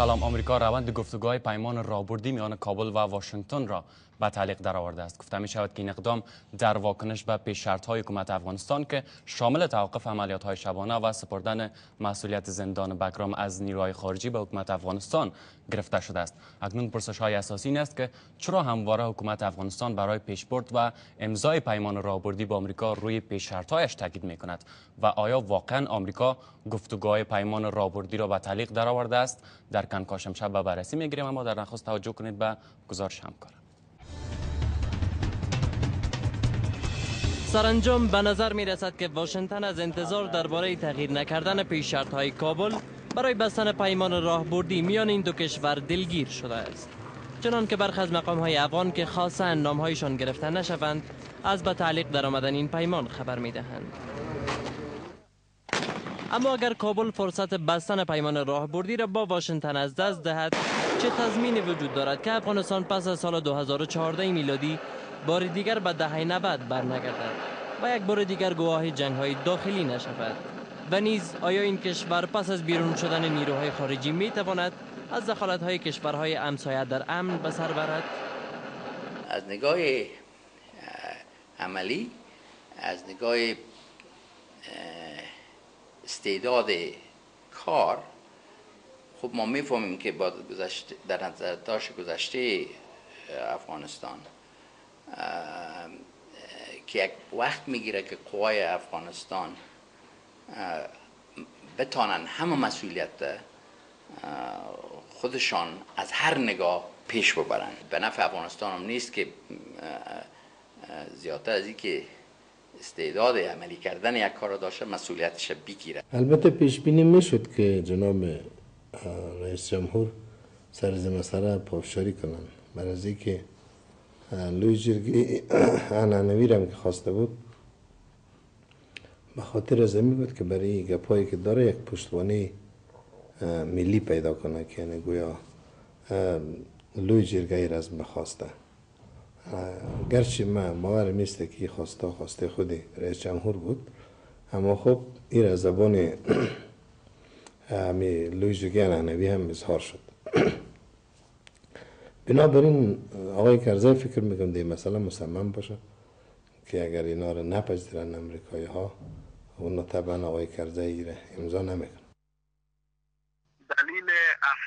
سلام آمریکا روند گفتگوهای پیمان راهبردی میان کابل و واشنگتن را به تعلیق درآورده است. گفته می شود که این اقدام در واکنش به پیش شرط های حکومت افغانستان که شامل توقف عملیات های شبانه و سپردن مسئولیت زندان بگرام از نیروهای خارجی به حکومت افغانستان گرفته شده است. اکنون پرسش های اساسی این است که چرا همواره حکومت افغانستان برای پیشبرد و امضای پیمان راهبردی با آمریکا روی پیش شرط هایش تاکید می کند و آیا واقعا آمریکا گفتگوهای پیمان راهبردی را به تعلیق درآورده است؟ در کنکاشم شب به بررسی می‌گیریم اما در نخست توجه کنید به گزارش همکارم سرانجام به نظر می رسد که واشنگتن از انتظار درباره تغییر نکردن پیش های کابل برای بستن پیمان راهبردی میان این دو کشور دلگیر شده است چنان که برخی از مقام های افغان که خاصا نام هایشان گرفته نشوند از به تعلیق در آمدن این پیمان خبر می دهند. اما اگر کابل فرصت بستن پیمان راهبردی را با واشنگتن از دست دهد چه تضمینی وجود دارد که افغانستان پس از سال 2014 میلادی بار دیگر به دهه 90 برنگردد و یک بار دیگر گواه جنگ های داخلی نشود و نیز آیا این کشور پس از بیرون شدن نیروهای خارجی می تواند از دخالت های کشورهای همسایه در امن به سر برد؟ از نگاه عملی از نگاه استعداد کار خب ما می‌فهمیم که با گذشته در نظر داشت گذشته افغانستان که یک وقت می‌گیره که قوای افغانستان بتانن همه مسئولیت خودشان از هر نگاه پیش ببرن. به نفع افغانستان هم نیست که زیادتر از این که استعداد عملی کردن یک کار داشته مسئولیتش بگیره. البته پیش بینی می‌شد که جناب رئیس جمهور سر مسئله پافشاری کنن. برای که لوی جرگی عنعنوی که خواسته بود به خاطر از بود که برای گپایی که داره یک پشتوانه ملی پیدا کنه که یعنی گویا لوی جرگه را از بخواسته. گرچه من باور میسته که خواسته خواسته خود رئیس جمهور بود اما خب این از زبان همی لوی عنعنوی هم اظهار شد. بنابراین آقای کرزی فکر می‌کنم دی مثلا مصمم باشه که اگر اینا رو نپذیرن امریکایی ها اون طبعا آقای کرزی را امضا نمی‌کنه.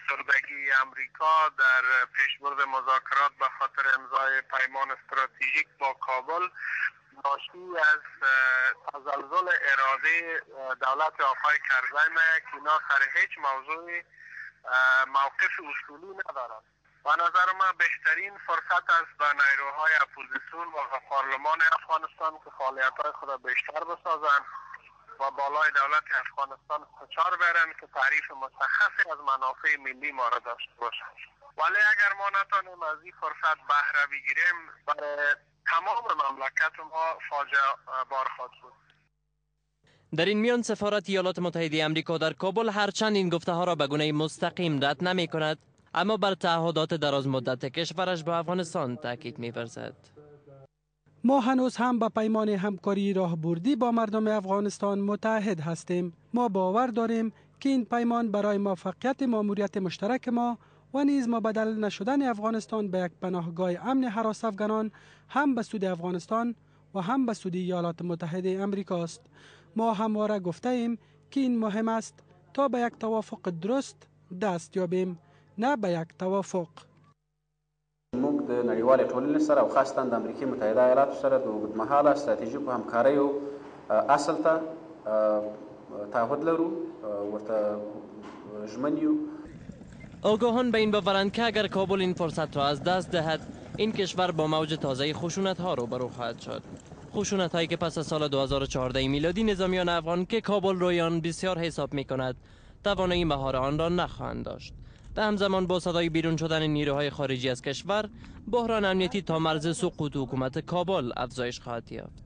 افسردگی امریکا در پیشبرد مذاکرات به خاطر امضای پیمان استراتژیک با کابل ناشی از تزلزل اراده دولت آقای کرزی که اینا سر هیچ موضوع موقف اصولی ندارند و نظر من بهترین فرصت است به نیروهای اپوزیسیون و پارلمان افغانستان که فعالیت های خود بیشتر بسازند. و بالای دولت افغانستان فشار برن که تعریف مشخصی از منافع ملی ما را داشته باشند ولی اگر ما نتانیم از این فرصت بهره بگیریم برای تمام مملکت ما فاجعه بار خواهد بود در این میان سفارت ایالات متحده امریکا در کابل هرچند این گفته ها را به گونه مستقیم رد نمی کند اما بر تعهدات دراز مدت کشورش به افغانستان تاکید می‌ورزد. ما هنوز هم به پیمان همکاری راهبردی با مردم افغانستان متحد هستیم. ما باور داریم که این پیمان برای موفقیت ماموریت مشترک ما و نیز بدل نشدن افغانستان به یک پناهگاه امن حراس افغانان هم به سود افغانستان و هم به سود ایالات متحده امریکا است. ما همواره گفته ایم که این مهم است تا به یک توافق درست دست یابیم نه به یک توافق د نړیوالې ټولنې سره او خاصتا د امریکای متحده ایالاتو سره د اوږدمهاله ستراتیژیکو همکاریو اصل ته تعهد لرو ورته ژمن یو. آگاهان به این باورند که اگر کابل این فرصت را از دست دهد این کشور با موج تازه خشونت ها روبرو خواهد شد. خشونت هایی که پس از سال 2014 میلادی نظامیان افغان که کابل رویان بسیار حساب می کند توانایی مهار آن را نخواهند داشت. به همزمان با صدای بیرون شدن نیروهای خارجی از کشور بحران امنیتی تا مرز سقوط حکومت کابل افزایش خواهد یافت.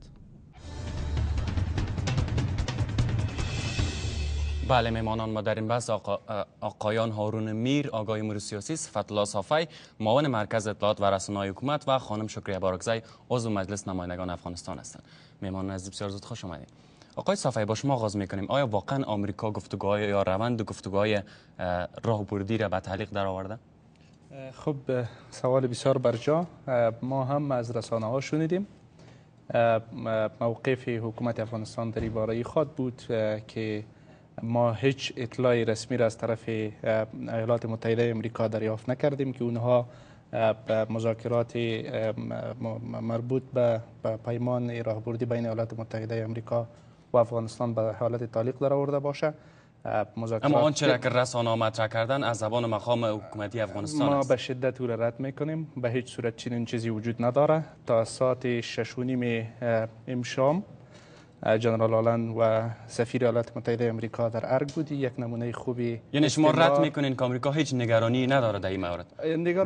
بله میمانان ما در این بحث آقا، آقایان هارون میر آقای امور سیاسی صفت الله صافی معاون مرکز اطلاعات و رسانه‌های حکومت و خانم شکریه بارکزی عضو مجلس نمایندگان افغانستان هستند. میمان عزیز بسیار زود خوش آمدید. آقای صفایی با شما آغاز می‌کنیم. آیا واقعا آمریکا گفتگوهای یا روند گفتگوهای راهبردی را به تعلیق در آورده؟ خب سوال بسیار برجا ما هم از رسانه ها شنیدیم موقف حکومت افغانستان در باره خود بود که ما هیچ اطلاع رسمی را از طرف ایالات متحده امریکا دریافت نکردیم که اونها مذاکرات مربوط به پیمان راهبردی بین ایالات متحده امریکا و افغانستان به حالت تعلیق در آورده باشه. اما آنچه را که رسانه مطرح کردن از زبان مقام حکومتی افغانستان ما است. به شدت او را رد می‌کنیم. به هیچ صورت چنین چیزی وجود نداره. تا ساعت شش و نیم امشام جنرال آلن و سفیر ایالات متحده امریکا در ارگ بودی. یک نمونه خوبی یعنی شما رد می‌کنین که آمریکا هیچ نگرانی نداره در این مورد.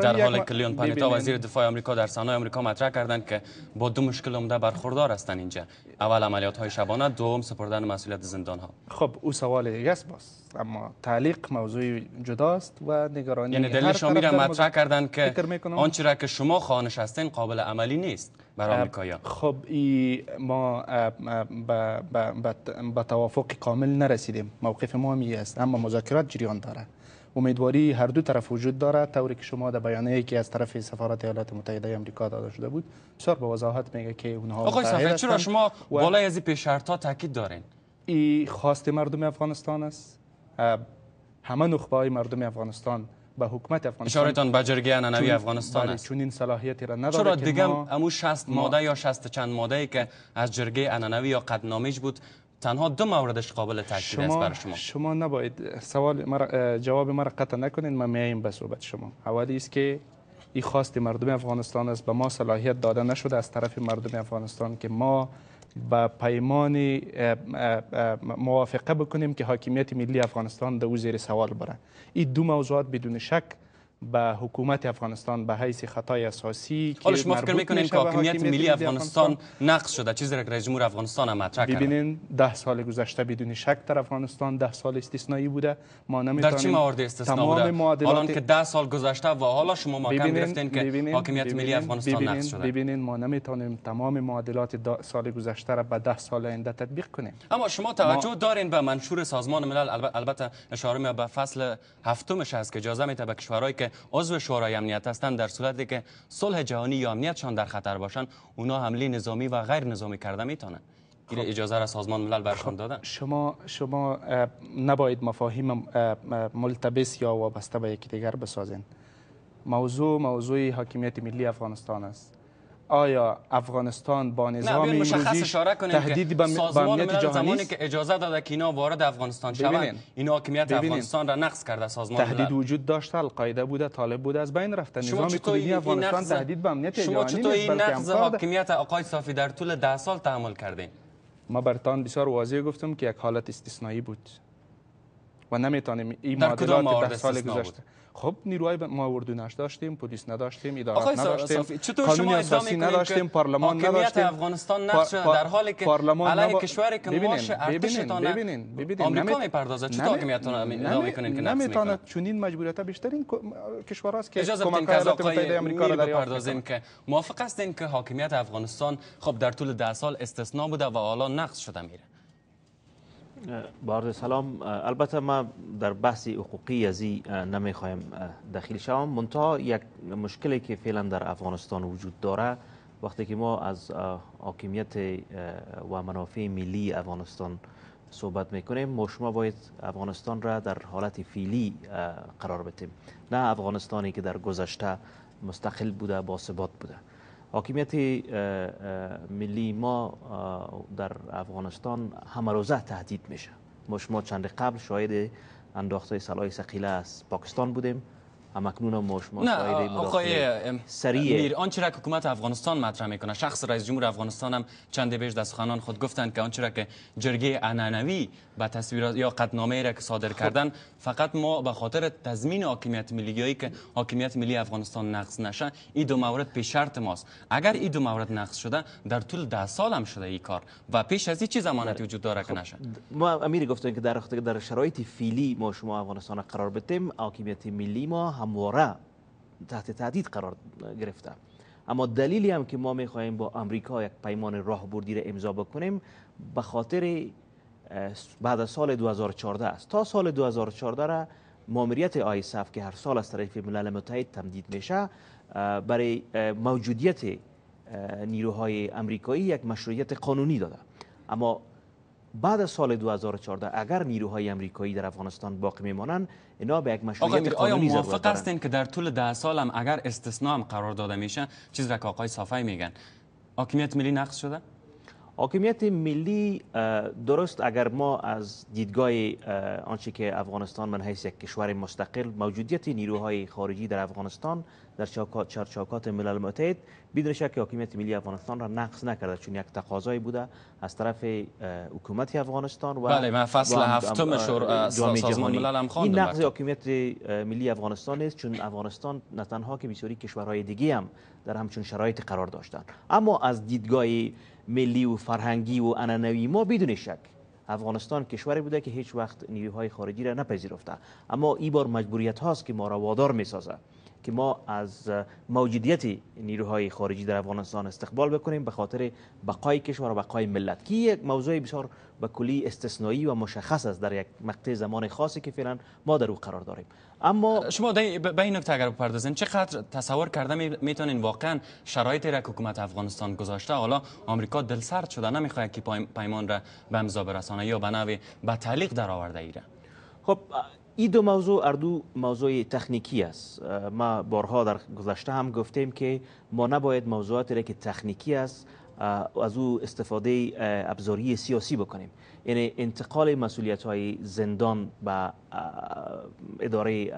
در حالی که لیون پانیتا وزیر دفاع آمریکا در سنای آمریکا مطرح کردند که با دو مشکل عمده برخوردار هستند اینجا. اول عملیات های شبانه دوم سپردن مسئولیت زندان ها خب او سوال دیگه است باز. اما تعلیق موضوع جداست و نگرانی یعنی دلیل شما را مطرح کردند که آنچه را که شما خانش هستین قابل عملی نیست برای آمریکایی‌ها. خب ای ما به توافق کامل نرسیدیم. موقف ما می است. اما مذاکرات جریان داره. امیدواری هر دو طرف وجود داره. طوری که شما در بیانیه‌ای که از طرف سفارت ایالات متحده آمریکا داده شده بود بسیار به وضاحت میگه که اونها آقای صفحه چرا شما بالای از این پیش شرط‌ها تاکید دارین؟ این خواست مردم افغانستان است. همه نخبه های مردم افغانستان به حکومت افغانستان اشارتان به جرگه انانوی افغانستان است چون این صلاحیتی را نداره چرا دیگه امو 60 ماده یا 60 چند ماده ای که از جرگه انانوی یا قدنامش بود تنها دو موردش قابل تاکید است برای شما. شما نباید سوال مرا جواب مرا قطع نکنین من میایم به صحبت شما. اولی است که این خواست مردم افغانستان است به ما صلاحیت داده نشده از طرف مردم افغانستان که ما به پیمان موافقه بکنیم که حاکمیت ملی افغانستان در او زیر سوال بره. این دو موضوعات بدون شک به حکومت افغانستان به حیث خطای اساسی حالا شما فکر می‌کنین که حاکمیت ملی افغانستان نقض شده؟ چیزی را که رئیس جمهور افغانستان هم مطرح کرد ببینین ده سال گذشته بدون شک در افغانستان ده سال استثنایی بوده. ما نمی‌تونیم در چه موارد استثنا بوده؟ معادلات... حالا که ده سال گذشته و حالا شما محکم گرفتین که ببینین، حاکمیت ببینین، ملی افغانستان نقض شده. ببینین ما نمی‌تونیم تمام معادلات سال گذشته را به ده سال آینده تطبیق کنیم. اما شما توجه ما... دارین به منشور سازمان ملل البته اشاره به فصل هفتمش است که اجازه میده به کشورهایی که عضو شورای امنیت هستند در صورتی که صلح جهانی یا امنیتشان در خطر باشند اونا حمله نظامی و غیر نظامی کرده می‌تونن خب. اجازه را سازمان ملل برشان خب. دادن شما شما نباید مفاهیم ملتبس یا وابسته به یکدیگر بسازین موضوع موضوع حاکمیت ملی افغانستان است آیا افغانستان با نظام امروزی تهدید به امنیت جهانی زمانی که اجازه داده که اینا وارد افغانستان شوند این حاکمیت افغانستان را نقض کرده سازمان تهدید وجود داشته القاعده بوده طالب بوده از بین رفته. نظام کلی افغانستان تهدید به امنیت جهانی شما چطور این نقض حاکمیت آقای صافی در طول ده سال تحمل کردین؟ ما برتان بسیار واضح گفتم که یک حالت استثنایی بود و نمی‌تونیم این معادلات ده سال گذشته خب نیروهای ما اردو داشتیم پلیس نداشتیم ادارات نداشتیم قانون اساسی نداشتیم پارلمان نداشتیم؟ افغانستان نقش در حالی که علیه کشوری که باشه ارتشتان ببینین ببینین آمریکا می‌پردازه. چطور حاکمیتتون ادامه می‌کنین که نمی‌تونه چون این مجبوریت بیشترین که اجازه بدین که از آقای امریکا را بپردازیم که موافق هستین که حاکمیت افغانستان خب در طول ده سال استثنا بوده و حالا نقض شده میره. بارد سلام. البته ما در بحث حقوقی ازی نمی‌خوایم دخیل شوم. منتها یک مشکلی که فعلا در افغانستان وجود داره وقتی که ما از حاکمیت و منافع ملی افغانستان صحبت می‌کنیم ما شما باید افغانستان را در حالت فیلی قرار بدیم. نه افغانستانی که در گذشته مستقل بوده با ثبات بوده. حاکمیت ملی ما در افغانستان همه روزه تهدید میشه. ما شما چند قبل شاهد انداخته سلاح سقیله از پاکستان بودیم. هم اکنون ما شما نه آقای سریع. آنچه را که حکومت افغانستان مطرح می‌کنه. شخص رئیس جمهور افغانستان هم چند بیش در سخنان خود گفتند که آنچه را که جرگه انانوی به تصویر یا قطنامه را که صادر خب. کردن فقط ما به خاطر تضمین حاکمیت ملیایی که حاکمیت ملی افغانستان نقض نشه این دو مورد پیش شرط ماست. اگر این دو مورد نقض شده در طول ده سال هم شده این کار. و پیش از این چه زمانتی وجود داره که نشه؟ ما امیر گفتن که در در شرایط فیلی ما شما افغانستان قرار بدیم. حاکمیت ملی ما همواره تحت تهدید قرار گرفته. اما دلیلی هم که ما می‌خواهیم با امریکا یک پیمان راهبردی را امضا بکنیم به خاطر بعد از سال 2014 است. تا سال 2014 را ماموریت آیسف که هر سال از طرف ملل متحد تمدید میشه برای موجودیت نیروهای امریکایی یک مشروعیت قانونی داده. اما بعد از سال 2014 اگر نیروهای امریکایی در افغانستان باقی میمانند اینا به یک مشروعیت قانونی آیا موافق هستین که در طول ده سال هم اگر استثناء هم قرار داده میشه چیز را که آقای صافی میگن حاکمیت ملی نقض شده؟ حاکمیت ملی درست اگر ما از دیدگاه آنچه که افغانستان من حیث یک کشور مستقل موجودیت نیروهای خارجی در افغانستان در چارچوکات ملل متحد بدون شک حاکمیت ملی افغانستان را نقض نکرده چون یک تقاضایی بوده از طرف حکومت افغانستان و بله من فصل هفتم سازمان ملل هم این نقض حاکمیت ملی افغانستان است چون افغانستان نه تنها که بسیاری کشورهای دیگه هم در همچون شرایط قرار داشتند اما از دیدگاه ملی و فرهنگی و انانوی ما بدون شک افغانستان کشوری بوده که هیچ وقت نیروهای خارجی را نپذیرفته. اما این بار مجبوریت هاست که ما را وادار می سازه که ما از موجودیت نیروهای خارجی در افغانستان استقبال بکنیم به خاطر بقای کشور و بقای ملت که یک موضوع بسیار به کلی استثنایی و مشخص است در یک مقطع زمان خاصی که فعلا ما در او قرار داریم. اما شما به این نکته اگر بپردازین چقدر تصور کرده می‌تونین واقعا شرایطی را که حکومت افغانستان گذاشته حالا آمریکا دلسرد شده نمی‌خواد که پیمان را به امضا برسانه یا به نوی به تعلیق در آورده ایره؟ خب این دو موضوع اردو موضوع تکنیکی است. ما بارها در گذشته هم گفتیم که ما نباید موضوعاتی را که تکنیکی است از او استفاده ابزاری سیاسی بکنیم. یعنی انتقال مسئولیت های زندان به اداره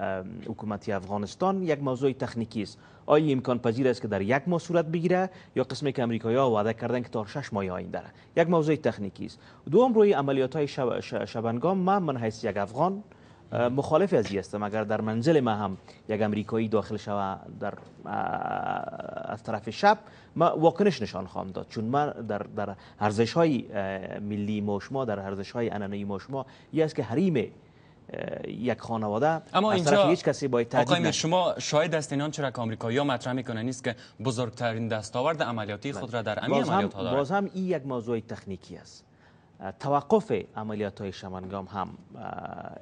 حکومتی افغانستان یک موضوع تکنیکی است. آیا امکان پذیر است که در یک ماه صورت بگیره یا قسمی که امریکایی ها وعده کردن که تا شش ماه آینده یک موضوع تکنیکی است. دوم روی عملیات های شب شبنگام من من حیث یک افغان مخالف از هستم اگر در منزل ما هم یک امریکایی داخل شوه در از طرف شب ما واکنش نشان خواهم داد. چون ما در در ارزش های ملی ما در ارزش های انانه ما یه است که حریم یک خانواده اما از اینجا هیچ کسی باید آقای شما شاید است اینان چرا که آمریکایی‌ها مطرح می‌کنن نیست که بزرگترین دستاورد عملیاتی خود را در امی عملیات باز هم این یک موضوع تکنیکی است. توقف عملیات های شمنگام هم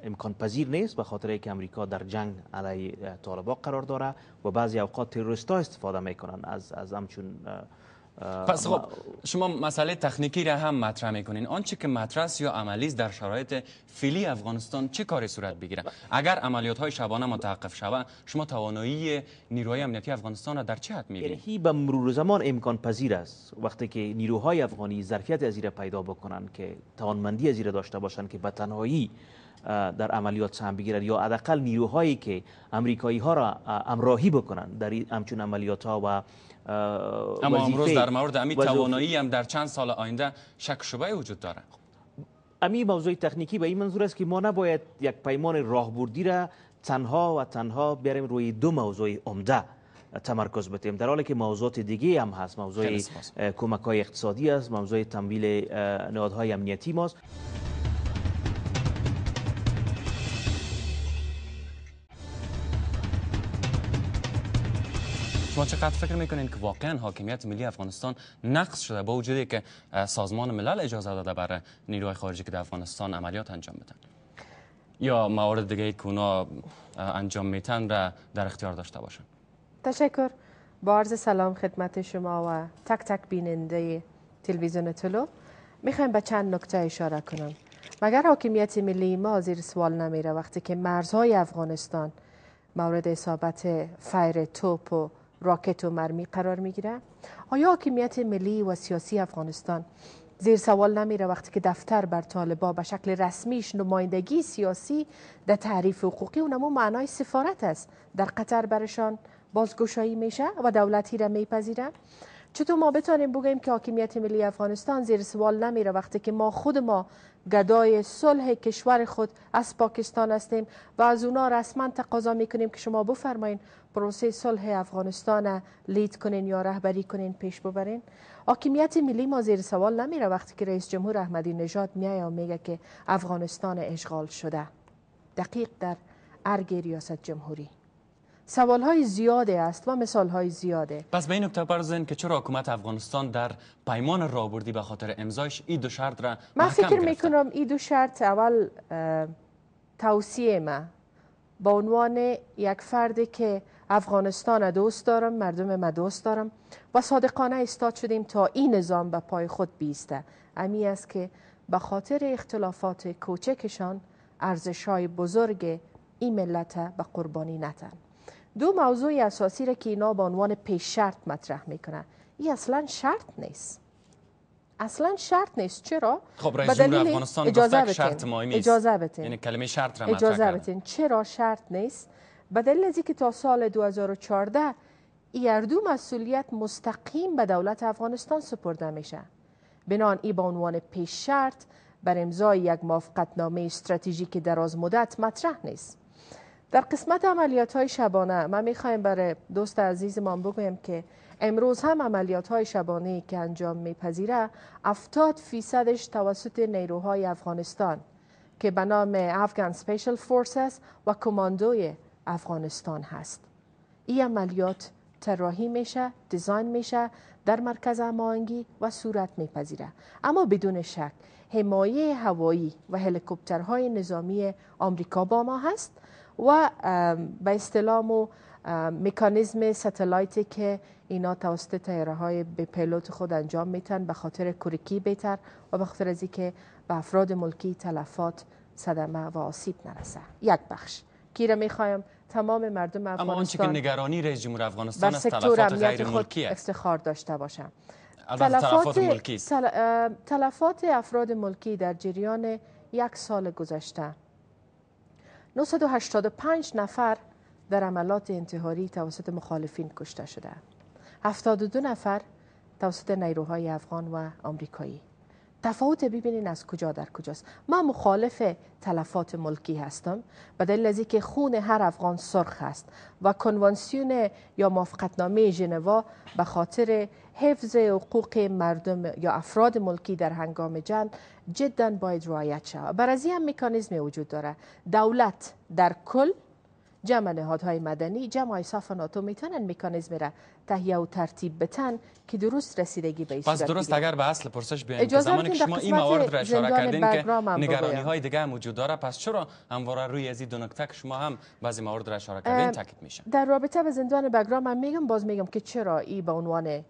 امکان پذیر نیست به خاطر که امریکا در جنگ علیه طالبان قرار داره و بعضی اوقات تروریست استفاده می‌کنن از از همچون پس خب شما مسئله تکنیکی را هم مطرح می‌کنین. آنچه که مطرح یا عملی در شرایط فعلی افغانستان چه کاری صورت بگیره؟ اگر عملیات های شبانه متوقف شود شما توانایی نیروهای امنیتی افغانستان را در چه حد می‌بینید یعنی به مرور زمان امکان پذیر است. وقتی که نیروهای افغانی ظرفیت از پیدا بکنن که توانمندی از داشته باشند که به تنهایی در عملیات سهم بگیرد یا حداقل نیروهایی که امریکایی ها را امراهی بکنن در همچون عملیات ها و اما امروز در مورد امی توانایی هم در چند سال آینده شک شبه وجود داره امی موضوع تکنیکی به این منظور است که ما نباید یک پیمان راهبردی را تنها و تنها بریم روی دو موضوع عمده تمرکز بتیم. در حالی که موضوعات دیگه هم هست. موضوع کمک های اقتصادی است. موضوع تمویل نهادهای امنیتی ماست. شما چقدر فکر می‌کنین که واقعا حاکمیت ملی افغانستان نقص شده با وجودی که سازمان ملل اجازه داده برای نیروهای خارجی که در افغانستان عملیات انجام بدن؟ یا موارد دیگه که اونا انجام میتن را در اختیار داشته باشن؟ تشکر. با عرض سلام خدمت شما و تک تک بیننده تلویزیون طلو. می‌خوایم به چند نکته اشاره کنم. مگر حاکمیت ملی ما زیر سوال نمیره وقتی که مرزهای افغانستان مورد اصابت فیر توپ و راکت و مرمی قرار می‌گیره. آیا حاکمیت ملی و سیاسی افغانستان زیر سوال نمیره وقتی که دفتر بر طالبا به شکل رسمیش نمایندگی سیاسی در تعریف حقوقی اونمو معنای سفارت است؟ در قطر برشان بازگشایی میشه و دولتی را میپذیره. چطور ما بتانیم بگیم که حاکمیت ملی افغانستان زیر سوال نمیره وقتی که ما خود ما گدای صلح کشور خود از پاکستان هستیم و از اونا رسما تقاضا می‌کنیم که شما بفرمایین پروسه صلح افغانستان لید کنین یا رهبری کنین پیش ببرین. حاکمیت ملی ما زیر سوال نمیره وقتی که رئیس جمهور احمدی نژاد میایه و میگه که افغانستان اشغال شده. دقیق در ارگ ریاست جمهوری. سوال های زیاده است و مثال های زیاده. پس به این نکته پردازین که چرا حکومت افغانستان در پیمان راهبردی به خاطر امضایش این دو شرط را من فکر؟ می‌کنم این دو شرط اول توصیه ما. با عنوان یک فردی که افغانستان دوست دارم مردم ما دوست دارم و صادقانه استاد شدیم تا این نظام به پای خود بیسته. امی است که به خاطر اختلافات کوچکشان ارزش های بزرگ این ملت به قربانی نتن. دو موضوع اساسی را که اینا به عنوان پیش شرط مطرح می‌کنه این اصلا شرط نیست. اصلا شرط نیست. چرا؟ خب رئیس جمهور افغانستان اجازه که بتین. شرط مهمی است. اجازه بتین. یعنی کلمه شرط را مطرح اجازه. بتین. چرا شرط نیست؟ به دلیل از اینکه تا سال 2014 این هر دو مسئولیت مستقیم به دولت افغانستان سپرده میشه. بنان ای به عنوان پیش شرط بر امضای یک موافقتنامه استراتژیک دراز مدت مطرح نیست. در قسمت عملیات های شبانه ما می‌خوایم برای دوست عزیزمان بگویم که امروز هم عملیات های شبانه که انجام میپذیره 70 فیصدش توسط نیروهای افغانستان که به نام افغان سپیشل فورسز و کماندوی افغانستان هست. این عملیات طراحی میشه دیزاین میشه در مرکز هماهنگی و صورت میپذیره. اما بدون شک حمایه هوایی و هلیکوپترهای نظامی آمریکا با ما هست. و به اصطلاح و مکانیزم ستلایتی که اینا توسط تیاره های به پیلوت خود انجام میتن به خاطر کوریکی بهتر و به خاطر از اینکه به افراد ملکی تلفات صدمه و آسیب نرسه. یک بخش. کی را می‌خوایم. تمام مردم اما آنچه که افغانستان نگرانی رئیس جمهور افغانستان سکتور تلفات غیر ملکی افتخار داشته باشم. تلفات ملکی. تلفات افراد ملکی در جریان یک سال گذشته 985 نفر در عملات انتحاری توسط مخالفین کشته شده. 72 نفر توسط نیروهای افغان و آمریکایی. تفاوت ببینین از کجا در کجاست. من مخالف تلفات ملکی هستم به دلیل از اینکه خون هر افغان سرخ است و کنوانسیون یا موافقتنامه ژنوا به خاطر حفظ حقوق مردم یا افراد ملکی در هنگام جنگ جدا باید رعایت شود. بر از این هم مکانیزمی وجود داره. دولت در کل جمع نهادهای مدنی جمع های صاف ناتو می‌تونن مکانیزم را تهیه و ترتیب بتن که درست رسیدگی به پس درست. اگر به اصل پرسش بیایم که زمانی که شما این موارد را اشاره کردین که نگرانی. های دیگه هم وجود داره پس چرا همواره روی از این دو نکته که شما هم بعضی موارد را اشاره کردین تاکید میشه در رابطه به زندان بگرام هم میگم باز میگم که چرا این به عنوان به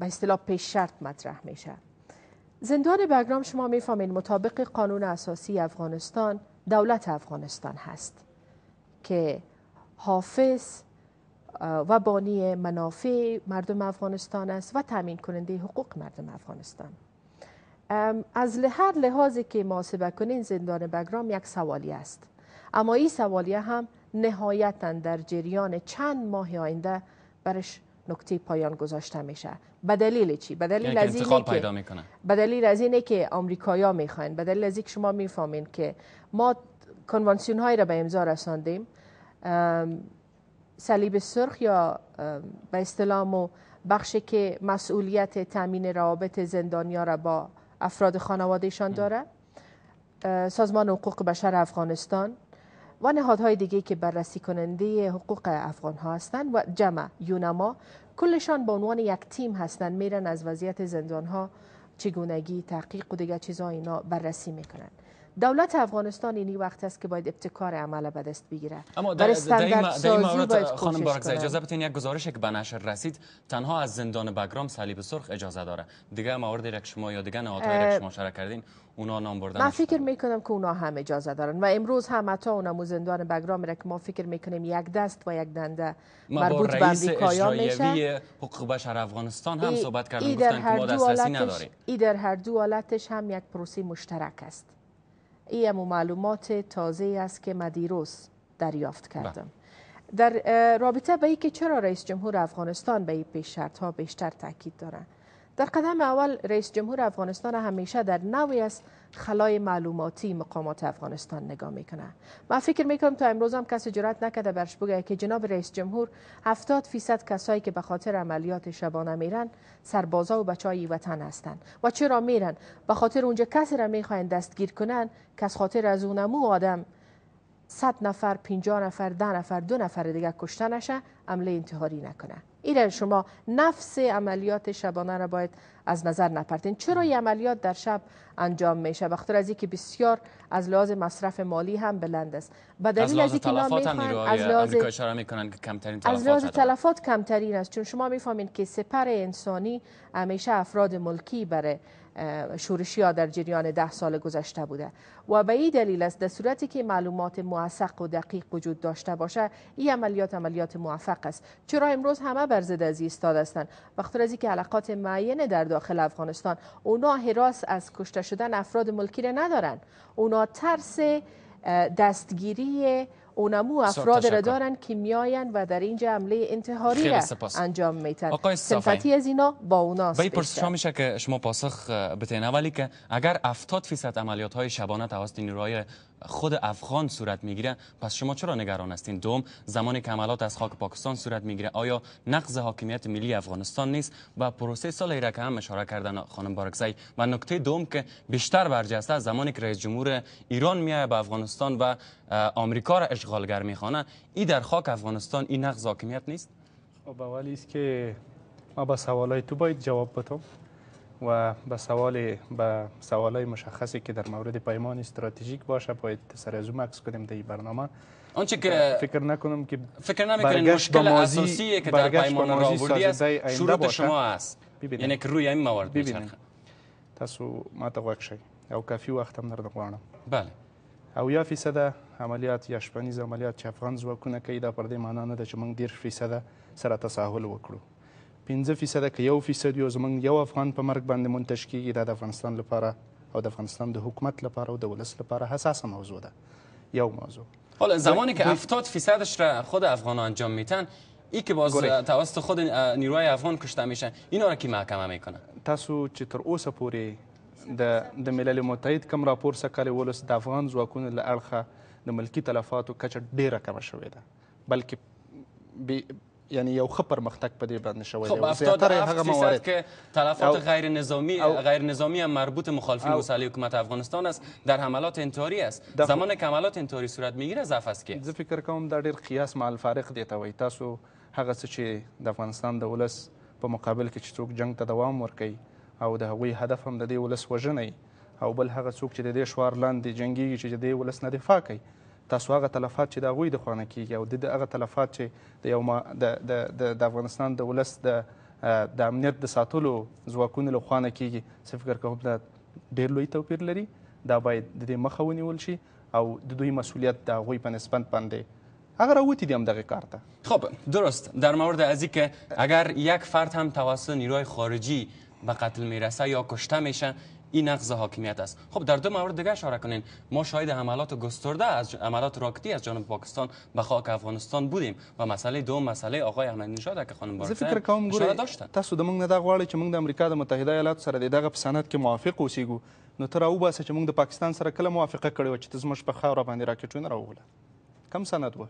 اصطلاح پیش شرط مطرح میشه زندان بگرام شما می‌فهمید مطابق قانون اساسی افغانستان دولت افغانستان هست که حافظ و بانی منافع مردم افغانستان است و تامین کننده حقوق مردم افغانستان. از هر لحاظی که محاسبه کنین زندان بگرام یک سوالیه است. اما این سوالیه هم نهایتا در جریان چند ماه آینده برش نکته پایان گذاشته میشه. به دلیل چی؟ به دلیل یعنی که از اینه که به دلیل از اینه که آمریکایا می‌خواین. به دلیل از اینکه شما می‌فهمین که ما کنوانسیون هایی را به امضا رساندیم. صلیب سرخ یا به اصطلاح بخشی که مسئولیت تامین روابط زندانیا را با افراد خانوادهشان داره. سازمان حقوق بشر افغانستان و نهادهای دیگه که بررسی کننده حقوق افغان ها هستند و جمع یونما کلشان به عنوان یک تیم هستند. میرن از وضعیت زندان ها چگونگی تحقیق و دیگه چیزها اینا بررسی می‌کنن دولت افغانستان اینی وقت است که باید ابتکار عمل به دست بگیره. اما در, در این, مورد خانم بارکزه. اجازه بدین یک گزارشی که به نشر رسید تنها از زندان بگرام صلیب سرخ اجازه داره. دیگه مواردی را که شما یا دیگه اه، شما شرح کردین اونا نام بردن من. فکر می‌کنم که اونا هم اجازه دارن و امروز هم حتی اونمو زندان بگرام را که ما فکر می‌کنیم یک دست و یک دنده مربوط به امریکایا میشه. حقوق بشر افغانستان هم صحبت کردن گفتن که ما دسترسی نداریم. ای در هر دو حالتش هم یک پروسه مشترک است. این همو معلومات تازه است که من دیروز دریافت کردم. در رابطه به که چرا رئیس جمهور افغانستان به این پیش شرط ها بیشتر تاکید داره در قدم اول رئیس جمهور افغانستان همیشه در نوعی از خلای معلوماتی مقامات افغانستان نگاه می‌کنه. من فکر می‌کنم تا امروز هم کسی جرات نکرده برش بگه که جناب رئیس جمهور 70 فیصد کسایی که به خاطر عملیات شبانه میرن سربازا و بچه وطن هستند و چرا میرن؟ به خاطر اونجا کسی را می‌خواین دستگیر کنن؟ که از خاطر از اونمو آدم صد نفر 50 نفر ده نفر دو نفر دیگه کشته نشه عمله انتحاری نکنه. این شما نفس عملیات شبانه را باید از نظر نپرتین چرا این عملیات در شب انجام میشه؟ بخاطر از اینکه بسیار از لحاظ مصرف مالی هم بلند است. به دلیل از اینکه نیروهای آمریکا اشاره می‌کنن که کمترین تلفات از لحاظ تلفات کمترین است. چون شما می‌فهمید که سپر انسانی همیشه افراد ملکی برای شورشی ها در جریان ده سال گذشته بوده. و به این دلیل است در صورتی که معلومات موثق و دقیق وجود داشته باشه این عملیات عملیات موفق است. چرا امروز همه بر ضد از ایستاد هستند؟ وقتی از که علاقات معینه در داخل افغانستان اونا حراس از کشته شدن افراد ملکی را ندارن. اونا ترس دستگیری اونمو افراد را دارن که میاین و در اینجا حمله انتحاری را انجام میتن سمپاتی از اینا با اوناست بای پرسش میشه که شما پاسخ بتین ولی که اگر 70 فیصد عملیات های شبانه توسط نیروهای خود افغان صورت می‌گیره. پس شما چرا نگران هستین؟ دوم زمانی که عملات از خاک پاکستان صورت می‌گیره. آیا نقض حاکمیت ملی افغانستان نیست؟ و پروسه صلح را که هم اشاره کردن خانم بارکزی. و نکته دوم که بیشتر برجسته زمانی که رئیس جمهور ایران میایه به افغانستان و آمریکا را اشغالگر می‌خوانه این در خاک افغانستان این نقض حاکمیت نیست؟ خب اولی است که ما با سوالای تو باید جواب بدم. و به سوال به سوالای مشخصی که در مورد پیمان استراتژیک باشه باید سر از عکس کنیم در برنامه. آنچه که فکر نکنم که فکر نمیکنین مشکل اساسی که در پیمان راوردی است شروط شما است. یعنی که روی این موارد ببینید تاسو ما ته وښی او کافی وخت هم درته غواړم بله. او یا فیصد عملیات یا شپنیز عملیات چې افغان ځواکونه کوي دا پر دې معنا نه ده چې موږ ډېر فیصده سره تساهل وکړو 15 فیصده که یو فیصد یو زمونږ یو افغان په مرګ باندې منتج کیږي دا د افغانستان لپاره او د افغانستان د حکومت لپاره او د ولس لپاره حساسه موضوع ده. یو موضوع. حالا زمانی که 70 فیصدش را خود افغان انجام میتن ای که باز توسط خود نیروهای افغان کشته میشن اینا را کی محکمه میکنه تاسو چې تر اوسه پورې د د ملل متحد کم راپور سکاله ولس د افغان ځواکونو له اړخه د ملکی تلفاتو کچه ډیره کمه شوې ده. بلکې یعنی یو خبر پرمختګ په دې باندې شوی خب زیاتره هغه موارد که تلفات غیر نظامی غیر نظامی هم مربوط مخالفین وسایل حکومت افغانستان است. در حملات انتحاری است. زمان که حملات انتحاری صورت میگیره ضعف است که. زه فکر کوم دا ډیر قیاس مع الفارق دی ته وای. تاسو هغه څه چې د افغانستان د ولس په مقابل کې چې څوک جنگ ته دوام ورکوي او د هغوی هدف هم د دې ولس وژنی او بل هغه څوک چې د دې شوار لاندې جنگي چې د دې ولس نه دفاع کوي تاسو هغه تلفات چې د غوي د خوانه کیږي او د هغه تلفات چې د یو د افغانستان د ولس د د امنیت د ساتلو ځواکونو له خوانه کیږي. څه فکر کوم دا ډیر لوی توپیر لري. دا باید د دې مخه ونیول شي او د دوی مسئولیت د غوی په نسبت باندې اگر اوتی دیم دقیق کارته خب درست. در مورد از که اگر یک فرد هم توسط نیروی خارجی به قتل میرسه یا کشته میشه این نقض حاکمیت است. خب در دو مورد دیگه اشاره کنین. ما شاهد حملات گسترده از حملات راکتی از جانب پاکستان به خاک افغانستان بودیم و مسئله دوم مسئله آقای احمد نژاد که خانم بارک فکر کوم ګورئ تاسو د موږ نه دا غواړئ چې موږ د امریکا د متحده ایالاتو سره دغه په سند کې موافق اوسېږو نو ته راوباسه چې موږ د پاکستان سره کله موافقه کړې وه چې زموږ په خاوره باندې راکټونه راوغله کم سند و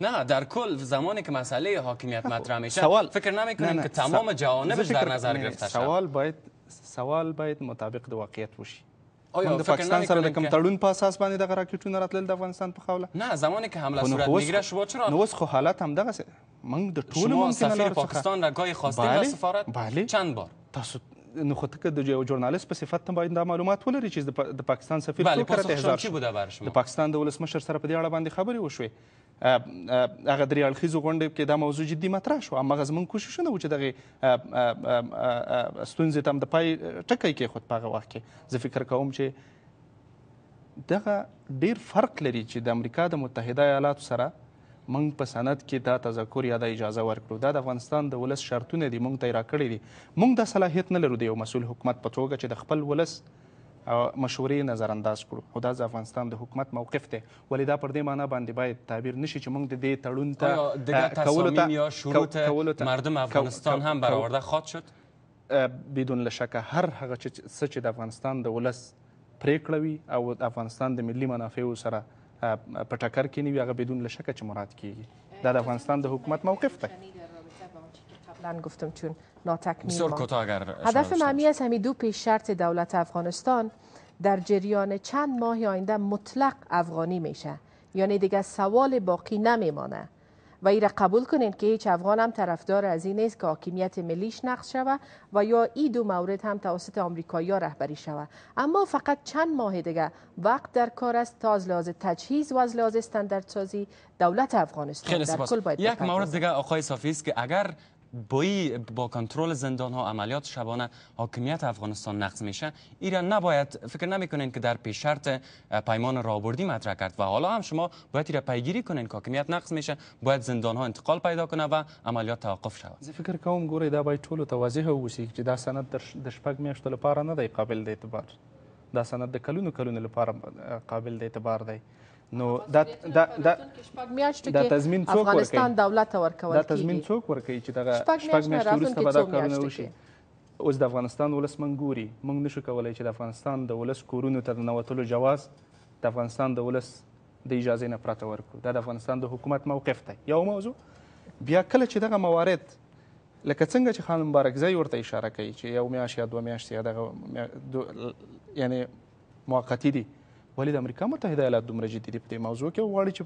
نه در کل زمانی که مسئله حاکمیت مطرح میشه سوال. فکر نمیکنیم که تمام جوانبش در نظر گرفته شود. سوال باید سوال باید مطابق د واقعیت وشي. آیا د پاکستان سره د کوم تړون په اساس باندې دغه راکټونه راتلل د افغانستان په خوله نه زمانی که حمله صورت میگیره شما چرا؟ نو خو حالت هم دغه من د ټول ممکن لار پاکستان را گاهی خواستیم بله. سفارت؟ بله. چند بار؟ تاسو نو خو ته د ژورنالیست په صفت ته باید دا معلومات ولري چې د پاکستان سفیر څوک راته شما؟ د پاکستان د ولسمشر سره په دې اړه باندې خبرې وشوې هغه درې اړخیزو غونډې کې دا موضوع جدي مطرح شو. هماغه زموږ کوششونه و چې دغه ستونزې ته هم د پای ټکی کېښود په هغه وخت کې زه فکر کوم چې دغه ډیر فرق لري چې د امریکا د متحده ایالاتو سره موږ په سند کې دا تذکر یا د اجازه ورکړو. دا د افغانستان د ولس شرطونه دي موږ ته یې راکړي دي. موږ د صلاحیت نه لرو د یو مسول حکومت په توګه چې د خپل ولس مشورې نظر انداز کړو. او دا د افغانستان د حکومت موقف دی. ولې دا پر دې معنا باندې باید تعبیر نشي چې موږ د دې تړون ته کولو ته یا شروط مردم افغانستان هم برآورده خواهد شد؟ بدون لشک هر هغه چې د افغانستان د ولس پریکړه وي او د افغانستان د ملي منافعو سره په ټکر کې نه وي هغه بدون لشک چې مراد کیږي. دا د افغانستان د حکومت موقف دی. قبلا گفتم چون ناتکمیل هدف معنی از همین دو پیش شرط دولت افغانستان در جریان چند ماه آینده مطلق افغانی میشه. یعنی دیگه سوال باقی نمیمانه. و ای را قبول کنین که هیچ افغان هم طرفدار از این نیست که حاکمیت ملیش نقض شوه و یا ای دو مورد هم توسط آمریکایی رهبری شوه. اما فقط چند ماه دیگه وقت در کار است تا از لحاظ تجهیز و از لحاظ استانداردسازی دولت افغانستان خیلی در کل باید یک. مورد دیگه آقای صافی است که اگر با, ای- با کنترل زندان ها عملیات شبانه حاکمیت افغانستان نقض میشه. ایران نباید فکر نمیکنین که در پیش شرط پیمان راهبردی مطرح کرد و حالا هم شما باید ایرا پیگیری کنین که حاکمیت نقض میشه باید زندان ها انتقال پیدا کنه و عملیات توقف شود. زه فکر کوم ګورئ دا باید ټولو ته واضح واوسي چې دا سند د شپږ میاشتو لپاره نه دی قابل د اعتبار. دا سند د کلونو کلونو لپاره قابل د اعتبار دی نو دا دا دا دا تضمین څوک افغانستان ورکوي؟ دولت ته ورکول دا تضمین کیږي څوک ورکوي چې دغه شپږ میاشتې وروسته به دا کارونه وشي اوس د افغانستان ولس موږ ګوري موږ نشو کولی چې د افغانستان د ولس کورونو ته د نوتلو جواز د افغانستان د ولس د اجازې نه پرته ورکړو دا د افغانستان د حکومت موقف دی یو موضوع بیا کله چې دغه موارد لکه څنګه چې خان مبارکزی ورته اشاره کوي چې یو میاشت یا دوه میاشتې یا دغه یعنی موقتی دي ولې د امریکا متحده ایالات دومره جدي دي په دې موضوع کې او غواړي چې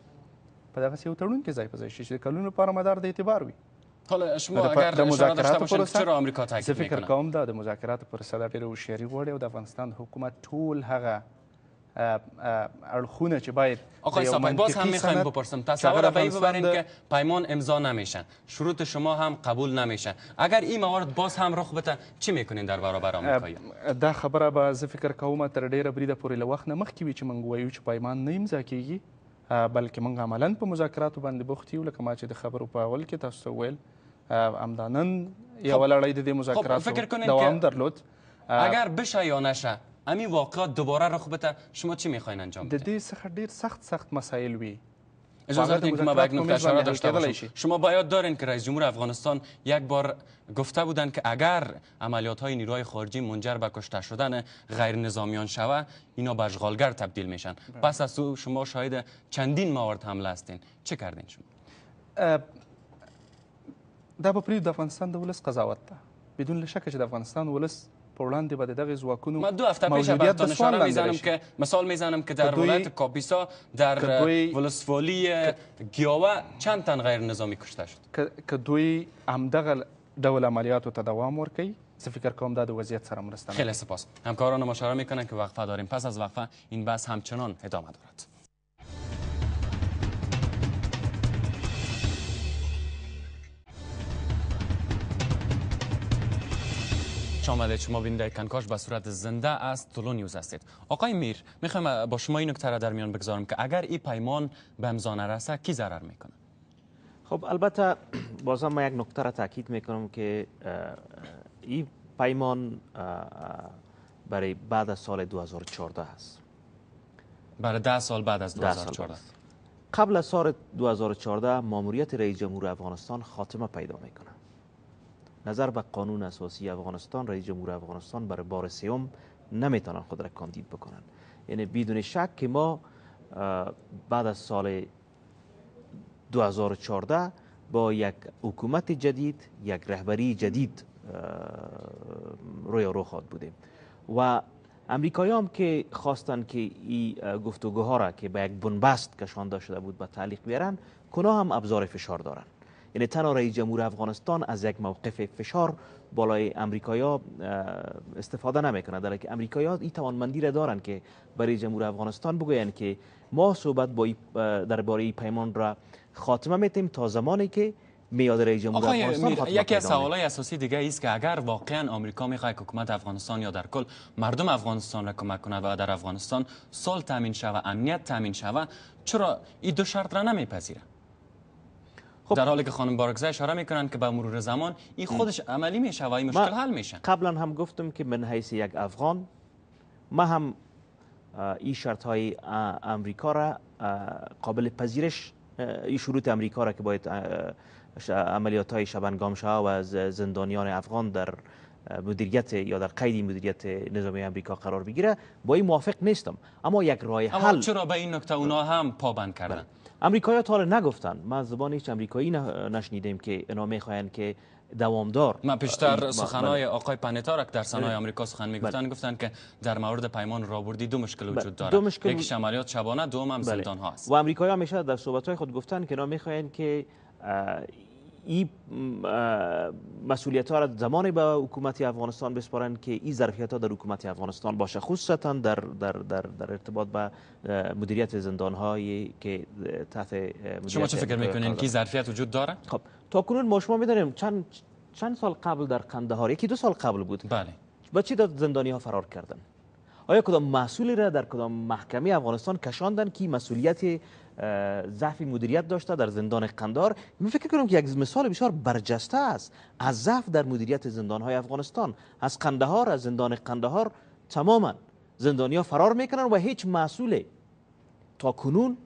په دغسې یو تړون کې ځای په ځای شي چې د کلونو لپاره مدار د اعتبار وي. حالا شما د- اگر د باشین که پروسه؟ چرا آمریکا تاکید فکر میکنه؟ کوم دا د مذاکراتو پروسه دا ډېره هوښیاري غواړي او د افغانستان حکومت ټول هغه اړخونه چې باید آقای صاحب باز هم میخوایم بپرسم. تصور به این ببرین که پیمان امضا نمیشن. شروط شما هم قبول نمیشن اگر این موارد باز هم رخ بده چی میکنین در برابر آمریکایی؟ دا خبره به زه فکر کوم تر ډیره بریده پورې له وخت نه مخکې وي چې موږ وایو چې پیمان نه امضا کیږي. بلکې موږ عملا په مذاکراتو باندې بوخت یو لکه ما چې د خبرو په اول کې تاسو ته وویل. اه، همدا نن یوه لړۍ د دې مذاکراتو دوام درلود. اگر بشه یا نشه امی واقعات دوباره رخ بده شما چی می‌خواین انجام د بدین؟ دې څخه ډیر سخت سخت مسایل وي. اجازه بدین که ما به یک مذاکرات نکته اشاره داشته باشم. شما باید دارین که رئیس جمهور افغانستان یک بار گفته بودند که اگر عملیات های نیروهای خارجی منجر به کشته شدن غیر نظامیان شوه اینا به اشغالگر تبدیل میشن. پس از او شما شاهد چندین موارد حمله هستین. چه کردین شما؟ دا به پرېږدو د افغانستان د ولس قضاوت ده بدون شکه چې د افغانستان ولس په وړاندې به د دغې ځواکونو من دو هفته پیش براتان اشاره می‌زنم. که مثال می‌زنم که در ولایت کاپیسا در ولسوالی گیاوه چند تن غیر نظامی کشته شد. که- دوی همدغه ډول عملیاتو ته دوام ورکوي زه فکر کوم دا د وضعیت سره مرسته خیلی سپاس. همکاران مشاوره می‌کنن که وقفه داریم. پس از وقفه این بحث همچنان ادامه دارد. شامل شما بیننده کنکاش به صورت زنده از طلو نیوز هستید. آقای میر می‌خوایم با شما این نکته را در میان بگذارم که اگر این پیمان به امضا نرسه کی ضرر می‌کنه؟ خب البته بازم ما یک نکته را تاکید می‌کنم که این پیمان برای بعد از سال 2014 است برای ده سال بعد از ده سال 2014 بعد. قبل از سال 2014 ماموریت رئیس جمهور افغانستان خاتمه پیدا می‌کنه. نظر به قانون اساسی افغانستان رئیس جمهور افغانستان برای بار سوم نمی‌تونن خود را کاندید بکنن. یعنی بدون شک که ما بعد از سال 2014 با یک حکومت جدید یک رهبری جدید روی رو خواهد بودیم. و امریکایی هم که خواستن که این گفتگوها را که به یک بنبست کشانده شده بود به تعلیق بیارن کنا هم ابزار فشار دارن. یعنی تنها رئیس جمهور افغانستان از یک موقف فشار بالای امریکایا استفاده نمی‌کنه در که امریکایا این توانمندی را دارن که برای جمهور افغانستان بگویند که ما صحبت با درباره پیمان را خاتمه میتیم تا زمانی که میاد رئیس جمهور افغانستان یکی از. سوالای اساسی دیگه است که اگر واقعا آمریکا می‌خواد حکومت افغانستان یا در کل مردم افغانستان را کمک کند و در افغانستان صلح تامین شود امنیت تامین شود چرا این دو شرط را نمیپذیره خب. در حالی که خانم بارکزه اشاره می‌کنن که به مرور زمان این خودش عملی میشه و این مشکل حل میشه. قبلا هم گفتم که من حیث یک افغان ما هم این شرط های امریکا را قابل پذیرش این شروط امریکا را که باید عملیات های شبنگام شود و از زندانیان افغان در مدیریت یا در قید مدیریت نظامی امریکا قرار بگیره با این موافق نیستم. اما یک راه اما حل چرا به این نکته اونا هم پابند کردن؟ امریکایی تا حالا نگفتن ما از زبان هیچ امریکایی نشنیدیم که اینا می‌خواین که دوامدار من پیشتر سخنهای بله. آقای پنیتارک در سنای بله. آمریکا سخن می‌گفتن بله. گفتن که در مورد پیمان رابردی دو مشکل. وجود داره دو مشکل- یکیش عملیات شبانه دوم هم. زندان هاست و امریکایی همیشه در صحبت های خود گفتن که اینا می‌خواین که این مسئولیت ها را زمانی به حکومت افغانستان بسپارن که این ظرفیت ها در حکومت افغانستان باشه خصوصا در, در, در, در ارتباط به مدیریت زندان هایی که تحت مدیریت شما چه فکر می‌کنین که ظرفیت وجود داره؟ خب تا کنون ما شما می‌دونیم چند چند سال قبل در قندهار یکی دو سال قبل بود بله. با چی داد زندانی ها فرار کردن؟ آیا کدام مسئولی را در کدام محکمه افغانستان کشاندن که مسئولیت ضعف مدیریت داشته در زندان قندار من فکر کنم که یک مثال بسیار برجسته است از ضعف در مدیریت زندان های افغانستان از قندهار از زندان قندهار تماما زندانی ها فرار می‌کنن و هیچ مسئول تا کنون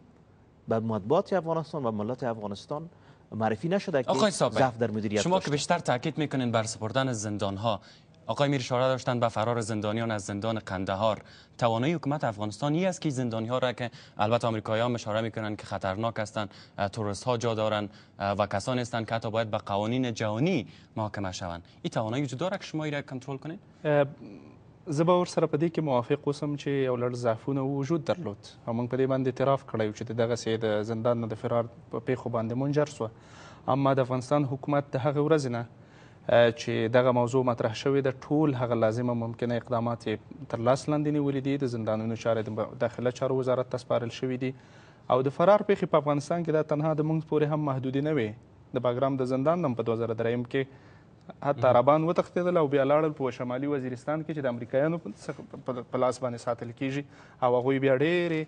به مطبوعات افغانستان و ملت افغانستان معرفی نشده که ضعف در مدیریت شما داشته. که بیشتر تاکید می‌کنین بر سپردن زندان ها آقای میر اشاره داشتن به فرار زندانیان از زندان قندهار توانایی حکومت افغانستان این است که زندانی ها را که البته آمریکایی ها اشاره میکنن که خطرناک هستند تروریست ها جا دارن اه، و کسانی هستند که حتی باید به قوانین جهانی محاکمه شوند. این توانایی وجود داره که شما را کنترل کنید؟ زه به ورسره په دې کې موافق اوسم چې یو لړ ضعفونه وجود درلود. او موږ په دې باندې اعتراف کړی چې د دغسې د زندان نه د فرار په پیښو باندې منجر سوه. اما د افغانستان حکومت د هغې ورځې نه چې دغه موضوع مطرح شوې ده ټول هغه لازمه ممکنه اقدامات یې تر لاس لاندې نیولي دي. د زندانونو چارې د داخله چارو وزارت ته سپارل شوي دي. او د فرار پیښې په افغانستان کې دا تنها د موږ پورې هم محدودې نه وې. د باګرام د زندان هم په 2003 کې حتی عربان وتښتېدل او بیا لاړل په شمالي وزیرستان کې چې د امریکایانو په لاس باندې ساتل کیږي او هغوی بیا ډېرې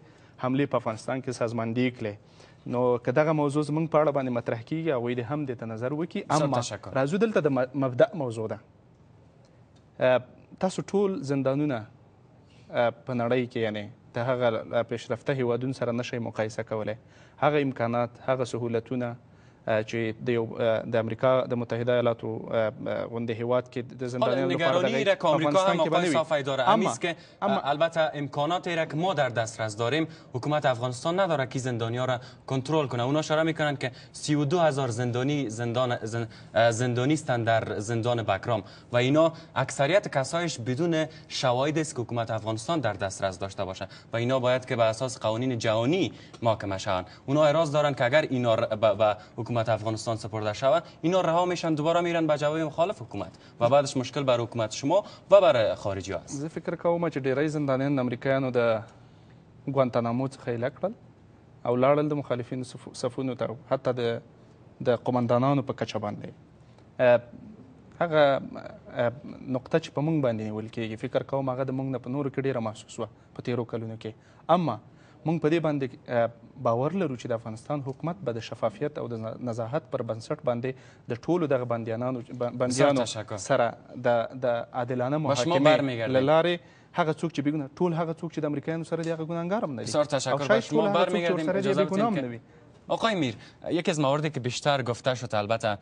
حملې په افغانستان کې سازماندهي کړې نو که دغه موضوع زموږ په اړه باندې مطرح کیږي هغوی دې هم دې ته نظر وکړي اما. راځو دلته د م- مبدأ موضوع ده تاسو ټول زندانونه په نړۍ کې یعنی د هغه پیشرفته هیوادونو سره نشئ مقایسه کولی هغه امکانات هغه سهولتونه چې د د امریکا د متحده ایالاتو غوندې هیواد کې د حالا زندانیانو لپاره نگرانی دغه را که آمریکا هم آقای. صافی داره. امیست که اما. البته امکاناتی را که ما در دسترس داریم. حکومت افغانستان نداره که زندانی ها را کنترل کنه. اونا اشاره می‌کنن که 32 هزار زندانی زندان زن- زندانی هستند در زندان بکرام. و اینا اکثریت کسایش بدون شواهد است که حکومت افغانستان در دسترس داشته باشه. و اینا باید که به اساس قوانین جهانی محاکمه شوند. اونا اعتراض دارن که اگر اینا به به حکومت افغانستان سپرده شود اینا رها میشن دوباره میرن به جواب مخالف حکومت و بعدش مشکل بر حکومت شما و بر خارجی ها است. زه فکر کوم چې ډیری زندانیان امریکایانو د ګوانتانامو څخه ایله کړل او لاړل د مخالفینو صفو- صفونو ته حتی د د قمندانانو په کچه باندې. هغه نقطه چې په موږ باندې نیول کېږي فکر کوم هغه د موږ نه په نورو کې ډیره محسوس وه په تیرو کلونو کې. اما موږ په دې باندې باور لرو چې د افغانستان حکومت به د شفافیت او د نزاهت پر بنسټ باندې د ټولو دغه بندیانانو بندیانو. سره د د عادلانه محاکمې. له لارې هغه څوک چې بګونه ټول هغه څوک چې د امریکایانو سره دی هغه ګناهګار هم نه دي بسیار تشکر شما برمیگردیم اجازه که آقای میر یکی از مواردی که بیشتر گفته شد البته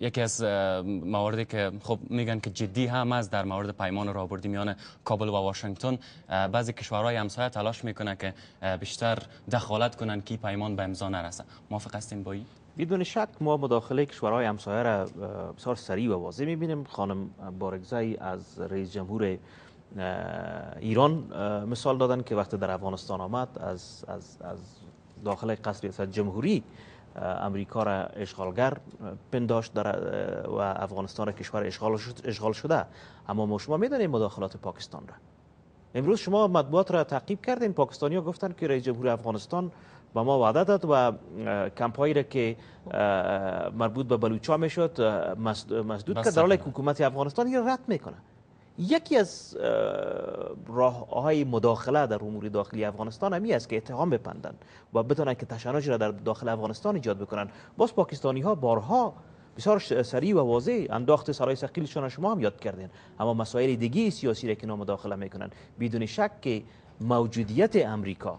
یکی از مواردی که خب میگن که جدی هم است در مورد پیمان رابردی میان کابل و واشنگتن بعضی کشورهای همسایه تلاش می‌کنه که بیشتر دخالت کنن که پیمان به امضا نرسه. موافق هستیم با بدون شک ما مداخله کشورهای همسایه را بسیار سریع و واضح می‌بینیم. خانم بارگزایی از رئیس جمهور ایران مثال دادن که وقتی در افغانستان آمد از, از, از داخل قصر ریاست جمهوری امریکا را اشغالگر پنداشت در و افغانستان را کشور اشغال, شد- اشغال شده. اما ما شما می‌دانیم مداخلات پاکستان را. امروز شما مطبوعات را تعقیب کردین. پاکستانی ها گفتن که رئیس جمهور افغانستان با ما وعده داد و کمپایی را که مربوط به بلوچا می‌شد مسدود کرد. در حالی که کنه. حکومت افغانستان این را رد می‌کنه. یکی از راه های مداخله در امور داخلی افغانستان همی است که اتهام بپندن و بتونن که تشنج را در داخل افغانستان ایجاد بکنن. باز پاکستانی ها بارها بسیار سریع و واضح انداخت سرای ثقیلشان را شما هم یاد کردین. اما مسائل دیگه سیاسی را که مداخله می‌کنن. بدون شک که موجودیت امریکا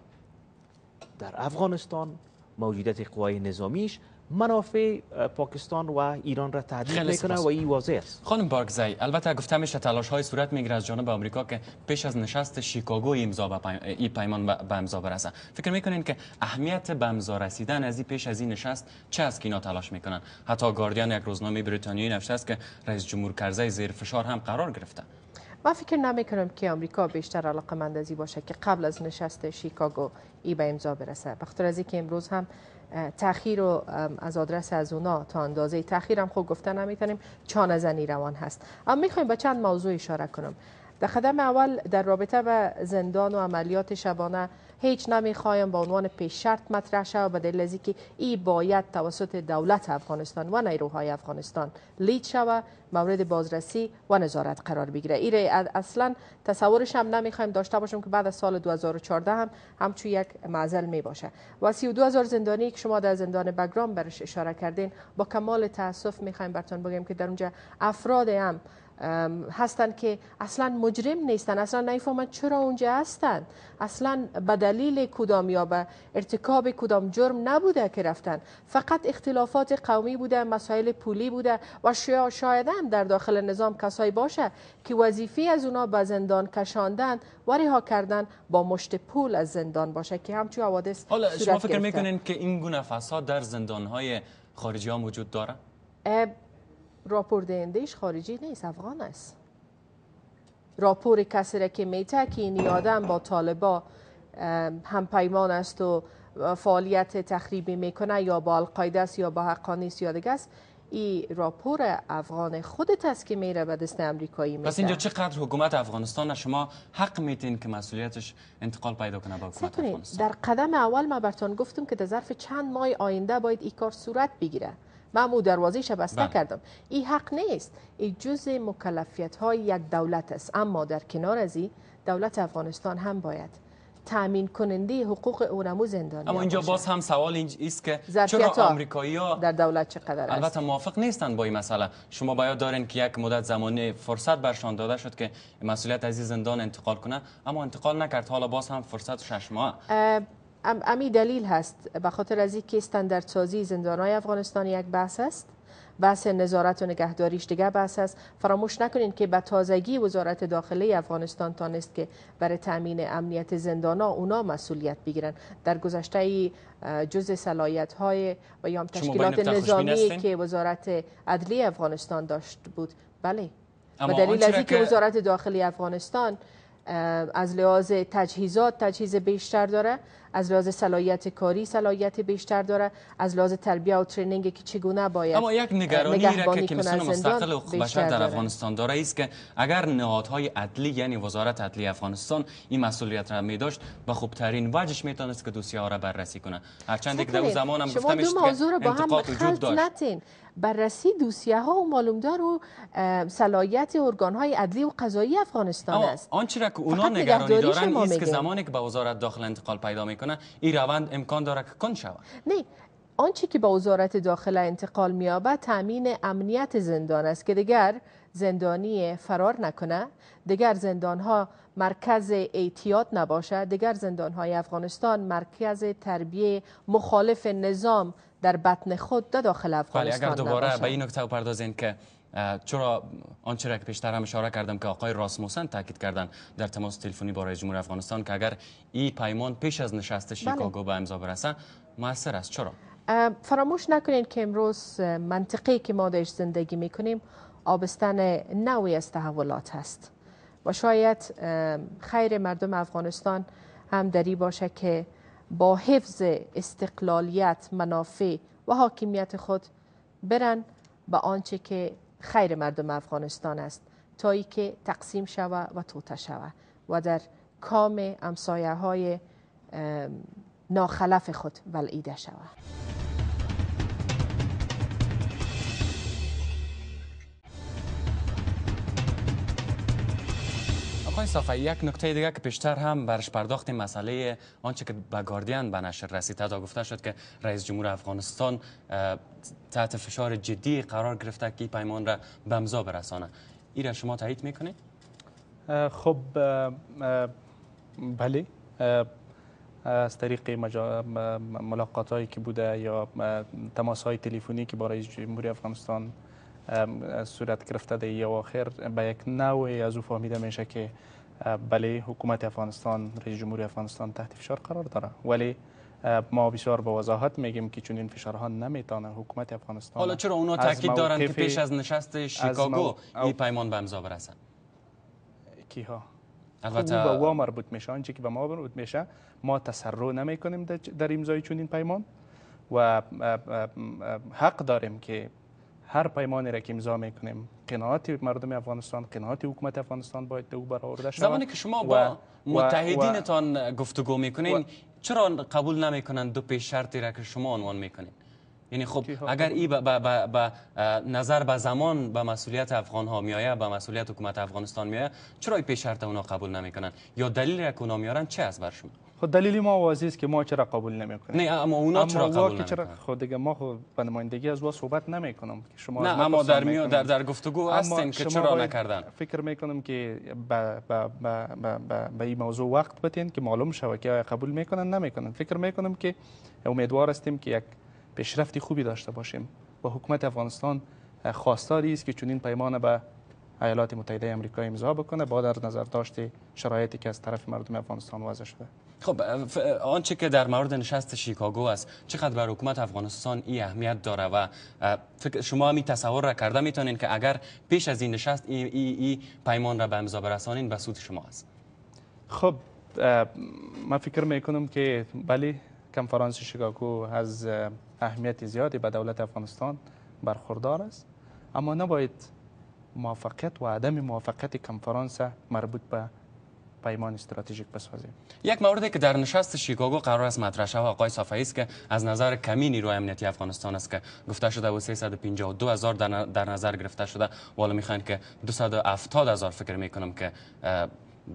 در افغانستان موجودیت قوای نظامیش منافع پاکستان و ایران را تهدید می‌کنه و این واضح است. خانم بارکزی البته گفته میشه تلاش های صورت می‌گیره از جانب آمریکا که پیش از نشست شیکاگو امضا به این پیمان به امضا برسه. فکر می‌کنین که اهمیت به امضا رسیدن از این پیش از این نشست چه از اینا تلاش می‌کنن؟ حتی گاردین یک روزنامه بریتانیایی نوشته است که رئیس جمهور کرزی زیر فشار هم قرار گرفته. من فکر نمی کنم که آمریکا بیشتر علاقه مند ازی باشه که قبل از نشست شیکاگو ای به امضا برسه. بخاطر از که امروز هم تاخیر رو از آدرس از اونا تا اندازه تاخیر هم خوب گفتن نمی‌تونیم. چانه زنی روان هست. اما می‌خوایم به چند موضوع اشاره کنم. در قدم اول در رابطه به زندان و عملیات شبانه هیچ نمی‌خوایم به عنوان پیش شرط مطرح شود به دلیل که ای باید توسط دولت افغانستان و نیروهای افغانستان لید شود مورد بازرسی و نظارت قرار بگیره. ایره اصلا تصورش هم نمی‌خوایم داشته باشیم که بعد از سال 2014 هم همچون یک معزل می باشه و 32 هزار زندانی که شما در زندان بگرام برش اشاره کردین با کمال تاسف می‌خوایم براتون بگیم که در اونجا افراد هم هستند که اصلا مجرم نیستن. اصلا نمی‌فهمند چرا اونجا هستند اصلا به دلیل کدام یا به ارتکاب کدام جرم نبوده که رفتن. فقط اختلافات قومی بوده مسائل پولی بوده و شاید هم در داخل نظام کسایی باشه که وظیفه از اونا به زندان کشاندن و رها کردن با مشت پول از زندان باشه که همچون حوادث حالا شما فکر می‌کنین که این گونه فساد در زندان های خارجی ها موجود داره؟ راپور دهندهش خارجی نیست افغان است. راپور کسی را که میته که این آدم با طالبا هم پیمان است و فعالیت تخریبی می‌کنه یا با القاعده است یا با حقانی است یا دیگه است. این راپور افغان خودت است که میره به دست امریکایی میده پس اینجا چقدر حکومت افغانستان شما حق میتین که مسئولیتش انتقال پیدا کنه به حکومت افغانستان؟ در قدم اول ما برتون گفتم که در ظرف چند ماه آینده باید این کار صورت بگیره. من او دروازه بسته بله. کردم. این حق نیست. این جز مکلفیت های یک دولت است. اما در کنار از این دولت افغانستان هم باید تامین کننده حقوق اونمو زندانی اما اینجا باز هم سوال این است که چرا آمریکایی ها در دولت چقدر است؟ البته موافق نیستند با این مسئله. شما باید دارین که یک مدت زمانی فرصت برشان داده شد که مسئولیت از این زندان انتقال کنه. اما انتقال نکرد. حالا باز هم فرصت شش ماه. امی دلیل هست به خاطر از اینکه استانداردسازی زندانهای افغانستان یک بحث است. بحث نظارت و نگهداریش دیگه بحث است. فراموش نکنید که به تازگی وزارت داخلی افغانستان تانست که برای تامین امنیت زندانها اونا مسئولیت بگیرن. در گذشته جز صلاحیت های و یا تشکیلات نظامی که وزارت عدلی افغانستان داشت بود. بله. به دلیل از اینکه وزارت داخلی افغانستان از لحاظ تجهیزات تجهیز بیشتر داره از لحاظ صلاحیت کاری صلاحیت بیشتر داره از لحاظ تربیه و ترنینگ که چگونه باید اما یک نگرانی را که کمیسیون مستقل حقوق بشر در افغانستان داره است که اگر نهادهای عدلی یعنی وزارت عدلی افغانستان این مسئولیت را می داشت به خوبترین وجهش می‌تونست که دوسیه ها را بررسی کنه. هرچند که در زمان هم گفتم که انتقاد وجود داشت. بررسی دوسیه ها و معلومدار و صلاحیت ارگان های عدلی و قضایی افغانستان است. آنچه را که اونا نگرانی دارن است که زمانی که به وزارت داخل انتقال پیدا می‌کنه این روند امکان داره که کن شود. نه آنچه که با وزارت داخل انتقال میابد تامین امنیت زندان است که دیگر زندانی فرار نکنه دیگر زندان ها مرکز اعتیاد نباشه دیگر زندان های افغانستان مرکز تربیه مخالف نظام در بطن خود در داخل افغانستان اگر دوباره به این نکته پردازین که چرا آنچه را که پیشتر هم اشاره کردم که آقای راسموسن تاکید کردن در تماس تلفنی با رئیس جمهور افغانستان که اگر این پیمان پیش از نشست شیکاگو بله. به امضا برسه موثر است چرا فراموش نکنید که امروز منطقی که ما درش زندگی می‌کنیم آبستن نوعی از تحولات هست و شاید خیر مردم افغانستان هم دری باشه که با حفظ استقلالیت منافع و حاکمیت خود برن به آنچه که خیر مردم افغانستان است. تا ای که تقسیم شوه و توته شوه و در کام امسایه های ناخلف خود ولعیده شوه. آقای صافی یک نکته دیگه که پیشتر هم برش پرداختیم مسئله آنچه که به گاردین به نشر رسید. تا گفته شد که رئیس جمهور افغانستان تحت فشار جدی قرار گرفته که پیمان را به امضا برسانه. این را شما تایید می‌کنید؟ خب بله. از طریق. ملاقات هایی که بوده یا تماس های تلفنی که با رئیس جمهوری افغانستان صورت گرفته در یا آخر به یک نوعی از او فهمیده میشه که بله حکومت افغانستان رئیس جمهوری افغانستان تحت فشار قرار داره. ولی ما بسیار با وضاحت میگیم که چون این فشارها نمی‌تونه حکومت افغانستان حالا چرا اونا تاکید دارن که پیش از نشست شیکاگو این پیمان به امضا برسن؟ کیها؟ البته به وا مربوط میشه آنچه که به ما مربوط میشه. ما تسرع نمی کنیم در امضای چون این پیمان و حق داریم که هر پیمانی را که امضا می‌کنیم قناعت مردم افغانستان قناعت حکومت افغانستان باید او برآورده شود زمانی که شما با متحدینتان گفتگو می‌کنین چرا قبول نمی‌کنن دو پیش شرطی را که شما عنوان می‌کنین؟ یعنی خب اگر ای به نظر به زمان به مسئولیت افغان ها میایه به مسئولیت حکومت افغانستان میایه چرا ای پیش شرط اونا قبول نمی‌کنن یا دلیل را که اونا میارن چه است بر شما؟ خود دلیل ما واضح است که ما چرا قبول نمی‌کنیم. نه اما اونا چرا قبول نمی‌کنن؟ خود دیگه ما خود به نمایندگی از وا صحبت نمی‌کنم که شما نه اما در میو در در گفتگو هستین که چرا نکردن. فکر می‌کنم که به به به به این موضوع وقت بتین که معلوم شود که قبول می‌کنن نمی‌کنن. فکر می‌کنم که امیدوار هستیم که یک پیشرفتی خوبی داشته باشیم. با حکومت افغانستان خواستاری است که چنین پیمان به ایالات متحده آمریکا امضا بکنه با در نظر داشت شرایطی که از طرف مردم افغانستان وضع شده. خب آنچه که در مورد نشست شیکاگو است چقدر بر حکومت افغانستان ای اهمیت داره و شما می تصور را کرده می‌تونین که اگر پیش از این نشست ای, ای, ای پیمان را به امضا برسانین به سود شما است. خب من فکر می‌کنم که بله کنفرانس شیکاگو از اهمیت زیادی به دولت افغانستان برخوردار است. اما نباید موافقت و عدم موافقت کنفرانس مربوط به پیمان استراتژیک بسازیم یک موردی که در نشست شیکاگو قرار است مطرح شود آقای صافی است که از نظر کمی نیروی امنیتی افغانستان است که گفته شده و 352 هزار در نظر گرفته شده. والا می‌خواین که 270 هزار فکر می‌کنم که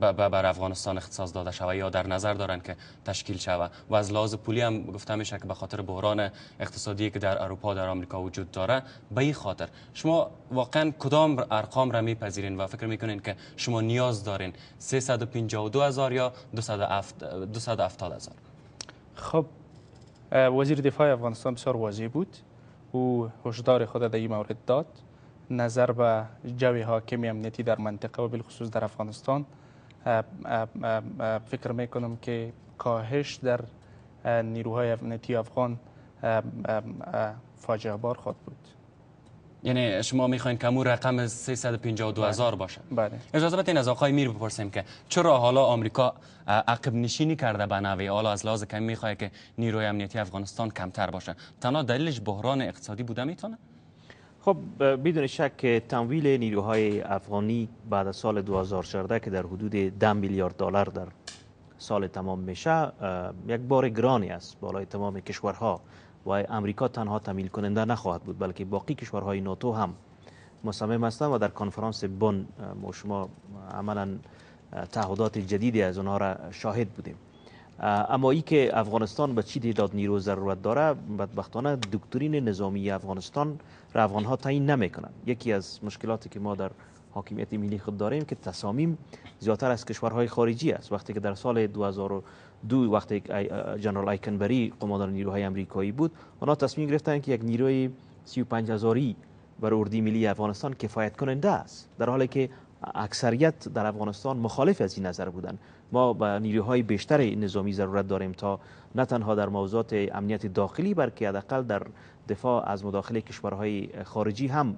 بر افغانستان اختصاص داده شود یا در نظر دارند که تشکیل شود و از لحاظ پولی هم گفته میشه که به خاطر بحران اقتصادی که در اروپا در آمریکا وجود داره به این خاطر. شما واقعا کدام ارقام را میپذیرین و فکر می‌کنین که شما نیاز دارین 352 هزار یا 270 هزار؟ خب وزیر دفاع افغانستان بسیار واضح بود. او هشدار خود در این مورد داد. نظر به جوی حاکم امنیتی در منطقه و بالخصوص در افغانستان فکر می‌کنم که کاهش در نیروهای امنیتی افغان فاجعه بار خود بود. یعنی شما می‌خواین که امور رقم 352 هزار باشه. بله. اجازه بدین از آقای میر بپرسیم که چرا حالا آمریکا عقب نشینی کرده به نوی؟ حالا از لحاظ کمی می‌خواد که نیروی امنیتی افغانستان کمتر باشه. تنها دلیلش بحران اقتصادی بوده می‌تونه؟ خب بدون شک تمویل نیروهای افغانی بعد از سال 2014 که در حدود 10 میلیارد دلار در سال تمام میشه یک بار گرانی است بالای تمام کشورها و امریکا تنها تمیل کننده نخواهد بود بلکه باقی کشورهای ناتو هم مصمم هستند و در کنفرانس بن ما شما عملا تعهدات جدیدی از اونها را شاهد بودیم. اما ای که افغانستان به چی تعداد نیرو ضرورت داره؟ بدبختانه دکترین نظامی افغانستان را افغان ها تعیین نمی‌کنن یکی از مشکلاتی که ما در حاکمیت ملی خود داریم که تصامیم زیادتر از کشورهای خارجی است. وقتی که در سال 2002 وقتی جنرال آیکنبری قماندان نیروهای امریکایی بود آنها تصمیم گرفتن که یک نیروی 35 هزاری بر اردی ملی افغانستان کفایت کننده است. در حالی که اکثریت در افغانستان مخالف از این نظر بودند ما به نیروهای بیشتر نظامی ضرورت داریم تا نه تنها در موضوعات امنیت داخلی بلکه حداقل در دفاع از مداخله کشورهای خارجی هم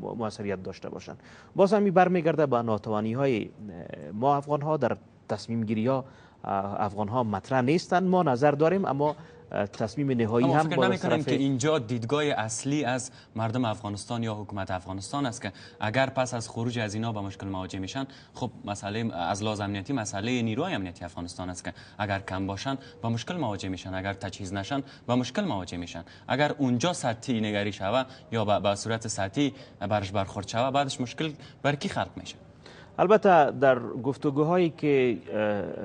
موثریت داشته باشند. باز هم برمیگرده به ناتوانی های ما افغان ها در تصمیم گیری ها افغان ها مطرح نیستند. ما نظر داریم اما تصمیم نهایی هم فکر نمی کنیم که اینجا دیدگاه اصلی از مردم افغانستان یا حکومت افغانستان است که اگر پس از خروج از اینا با مشکل مواجه میشن خب مسئله از لحاظ امنیتی مسئله نیروهای امنیتی افغانستان است که اگر کم باشن با مشکل مواجه میشن اگر تجهیز نشن با مشکل مواجه میشن. اگر اونجا سطحی نگری شوه یا به صورت سطحی برش برخورد شوه بعدش مشکل بر کی خلق میشه. البته در گفتگوهایی که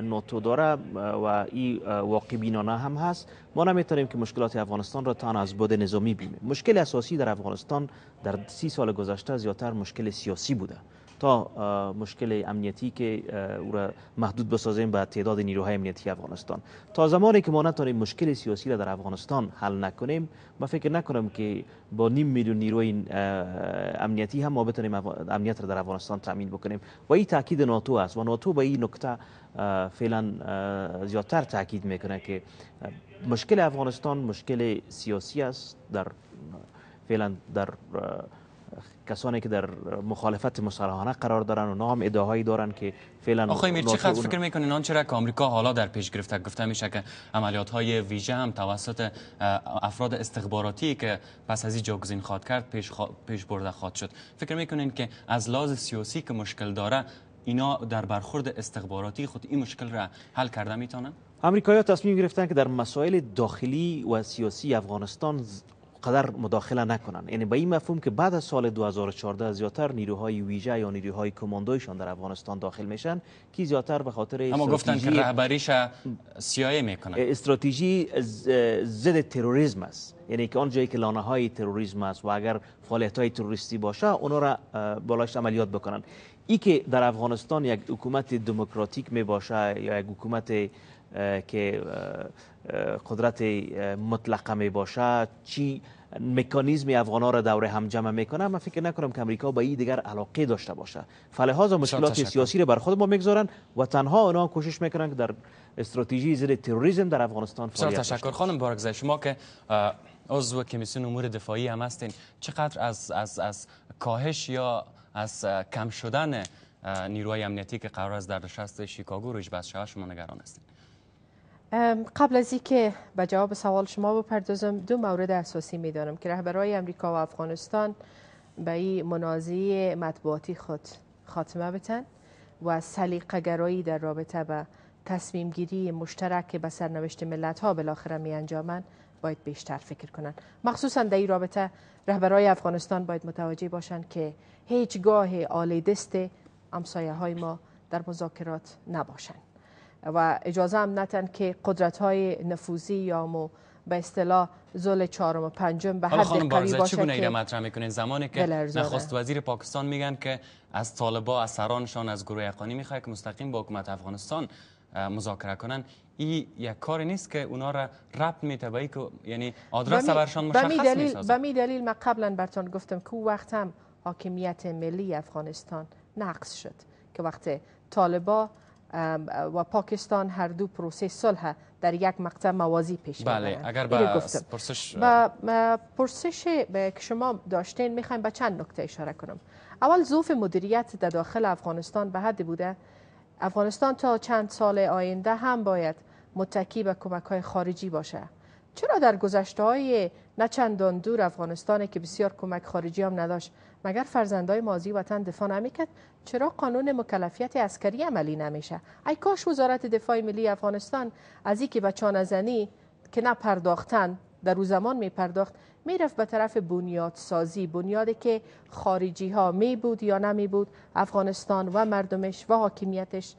نوتو داره و این واقع بینانه هم هست ما نمی‌تونیم که مشکلات افغانستان را تان از بود نظامی بینیم مشکل اساسی در افغانستان در سی سال گذشته زیادتر مشکل سیاسی بوده. تا مشکل امنیتی که او را محدود بسازیم به تعداد نیروهای امنیتی افغانستان. تا زمانی که ما نتونیم مشکل سیاسی را در افغانستان حل نکنیم ما فکر نکنم که با نیم میلیون نیروی امنیتی هم ما بتونیم امنیت را در افغانستان تامین بکنیم. و این تاکید ناتو است و ناتو به این نکته فعلا زیادتر تاکید می‌کنه که مشکل افغانستان مشکل سیاسی است در فعلا در کسانی که در مخالفت مسلحانه قرار دارن و نام ادعاهایی دارن که فعلا آقای میر چقدر فکر می‌کنین چرا که آمریکا حالا در پیش گرفته گفته میشه که عملیات های ویژه هم توسط افراد استخباراتی که پس از این جاگزین خواد کرد پیش, پیش برده خواد شد. فکر می‌کنین که از لحاظ سیاسی که مشکل داره اینا در برخورد استخباراتی خود این مشکل را حل کرده می‌تونن؟ امریکایی‌ها تصمیم گرفتن که در مسائل داخلی و سیاسی افغانستان قدر مداخله نکنن. یعنی به این مفهوم که بعد از سال 2014 زیاتر نیروهای ویژه یا نیروهای کماندویشان در افغانستان داخل میشن که زیاتر به خاطر اما گفتن که رهبریش سیایی می‌کنن. استراتژی ضد تروریسم است. یعنی که آن جایی که لانه های تروریسم است و اگر فعالیت های تروریستی باشه اونا را بالاش عملیات بکنن. ای که در افغانستان یک حکومت دموکراتیک می باشه یا یک حکومت که قدرت مطلقه می باشه چی مکانیزم افغان ها را دوره هم جمع می‌کنه. من فکر نکنم که امریکا با این دیگر علاقه داشته باشه. فلحاظ مشکلات سیاسی را بر خود ما می‌گذارن و تنها اونا کوشش می‌کنن که در استراتژی ضد تروریسم در افغانستان فعالیت تشکر. خانم بارگزای شما که عضو کمیسیون امور دفاعی هم هستین چقدر از از از کاهش یا از کم شدن نیروهای امنیتی که قرار است در نشست شیکاگو روش بس شما نگران هستین؟ قبل از اینکه به جواب سوال شما بپردازم دو مورد اساسی می‌دانم که رهبرای امریکا و افغانستان به این منازعه مطبوعاتی خود خاتمه بتن و سلیقه گرایی در رابطه به تصمیم گیری مشترک که به سرنوشت ملت ها بالاخره می انجامن باید بیشتر فکر کنند مخصوصا در این رابطه رهبرای افغانستان باید متوجه باشند که هیچگاه آلی دست امسایه های ما در مذاکرات نباشند. و اجازه هم نتن که قدرت های نفوذی یا مو به اصطلاح زل چهارم و پنجم به حد قوی باشه چگونه که مطرح می‌کنین؟ زمانی که نخست وزیر پاکستان میگن که از طالبا از سرانشان از گروه اقانی می‌خواد که مستقیم با حکومت افغانستان مذاکره کنن. این یک کار نیست که اونا را ربط میته که یعنی آدرس برشان مشخص دلیل به می دلیل ما قبلا برتون گفتم که وقت هم حاکمیت ملی افغانستان نقص شد که وقت طالبا و پاکستان هر دو پروسه صلح در یک مقطع موازی پیش بله اگر با پرسش با پرسش که شما داشتین می‌خوایم به چند نکته اشاره کنم. اول ظروف مدیریت در داخل افغانستان به حد بوده. افغانستان تا چند سال آینده هم باید متکی به کمک های خارجی باشه. چرا در گذشته های نه چندان دور افغانستان که بسیار کمک خارجی هم نداشت؟ مگر فرزندای مازی وطن دفاع نمی‌کرد؟ چرا قانون مکلفیت عسکری عملی نمیشه؟ ای کاش وزارت دفاع ملی افغانستان از اینکه بچان زنی که نپرداختن در او زمان می پرداخت می‌رفت به طرف بنیاد سازی بنیادی که خارجی ها می بود یا نمی بود افغانستان و مردمش و حاکمیتش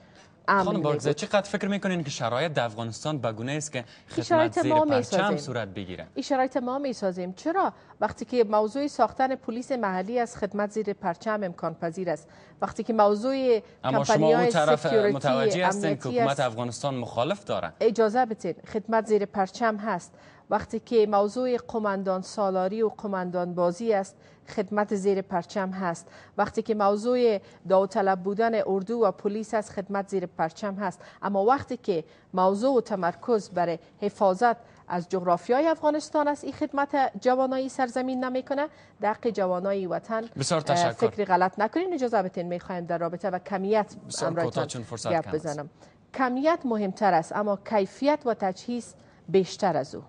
خانم بارگزه چقدر فکر می‌کنین که شرایط در افغانستان بگونه است که خدمت زیر پرچم صورت بگیره؟ این شرایط ما می‌سازیم. چرا؟ وقتی که موضوع ساختن پلیس محلی از خدمت زیر پرچم امکان پذیر است. وقتی که موضوع اما شما اون طرف متوجه هستین که حکومت افغانستان مخالف داره اجازه بدین خدمت زیر پرچم هست. وقتی که موضوع قماندان سالاری و قماندان بازی است خدمت زیر پرچم هست. وقتی که موضوع داوطلب بودن اردو و پلیس است خدمت زیر پرچم هست. اما وقتی که موضوع و تمرکز برای حفاظت از جغرافیای افغانستان است این خدمت جوانایی سرزمین نمی‌کنه. دق جوانایی وطن بسیار تشکر. فکر غلط نکنین. اجازه بتین می‌خوایم در رابطه و کمیت امرایتان گپ بزنم. کمیت مهمتر است اما کیفیت و تجهیز بیشتر از او.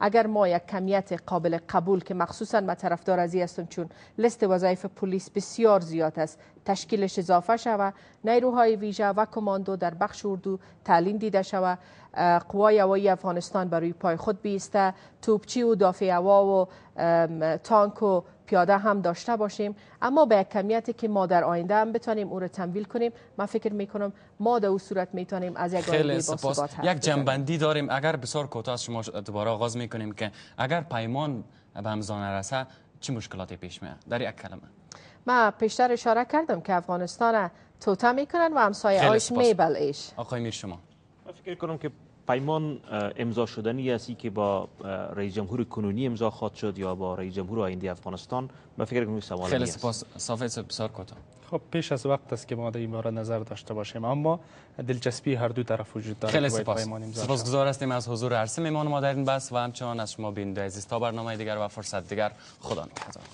اگر ما یک کمیت قابل قبول که مخصوصا ما طرفدار ازی هستم چون لست وظایف پلیس بسیار زیاد است تشکیلش اضافه شوه نیروهای ویژه و کماندو در بخش اردو تعلیم دیده شوه قوای هوایی افغانستان برای پای خود بیسته توپچی و دافع هوا و تانک و پیاده هم داشته باشیم. اما به کمیتی که ما در آینده هم بتانیم او را تمویل کنیم من فکر می‌کنم ما در او صورت می‌تونیم از یک خیلی سپاس. یک جنبندی داریم. اگر بسیار کوتاه شما دوباره آغاز می‌کنیم که اگر پیمان به امضا نرسه چه مشکلاتی پیش میاد؟ در یک کلمه. ما پیشتر اشاره کردم که افغانستان توته می‌کنن و همسایه. میبلعش آقای میر شما. من فکر کنم که پیمان امضا شدنی هستی که با رئیس جمهور کنونی امضا خواهد شد یا با رئیس جمهور آینده افغانستان. من فکر کنم سوال خیلی. سپاس. صافی صاحب، بسیار کوتاه خب پیش از وقت است که ما در این باره نظر داشته باشیم. اما دلچسپی هر دو طرف وجود داره خیلی سپاس. سپاسگزار هستیم از حضور عرصه میمان ما در این بحث و همچنان از شما بیننده عزیز تا برنامه دیگر و فرصت دیگر خدا نگهدار.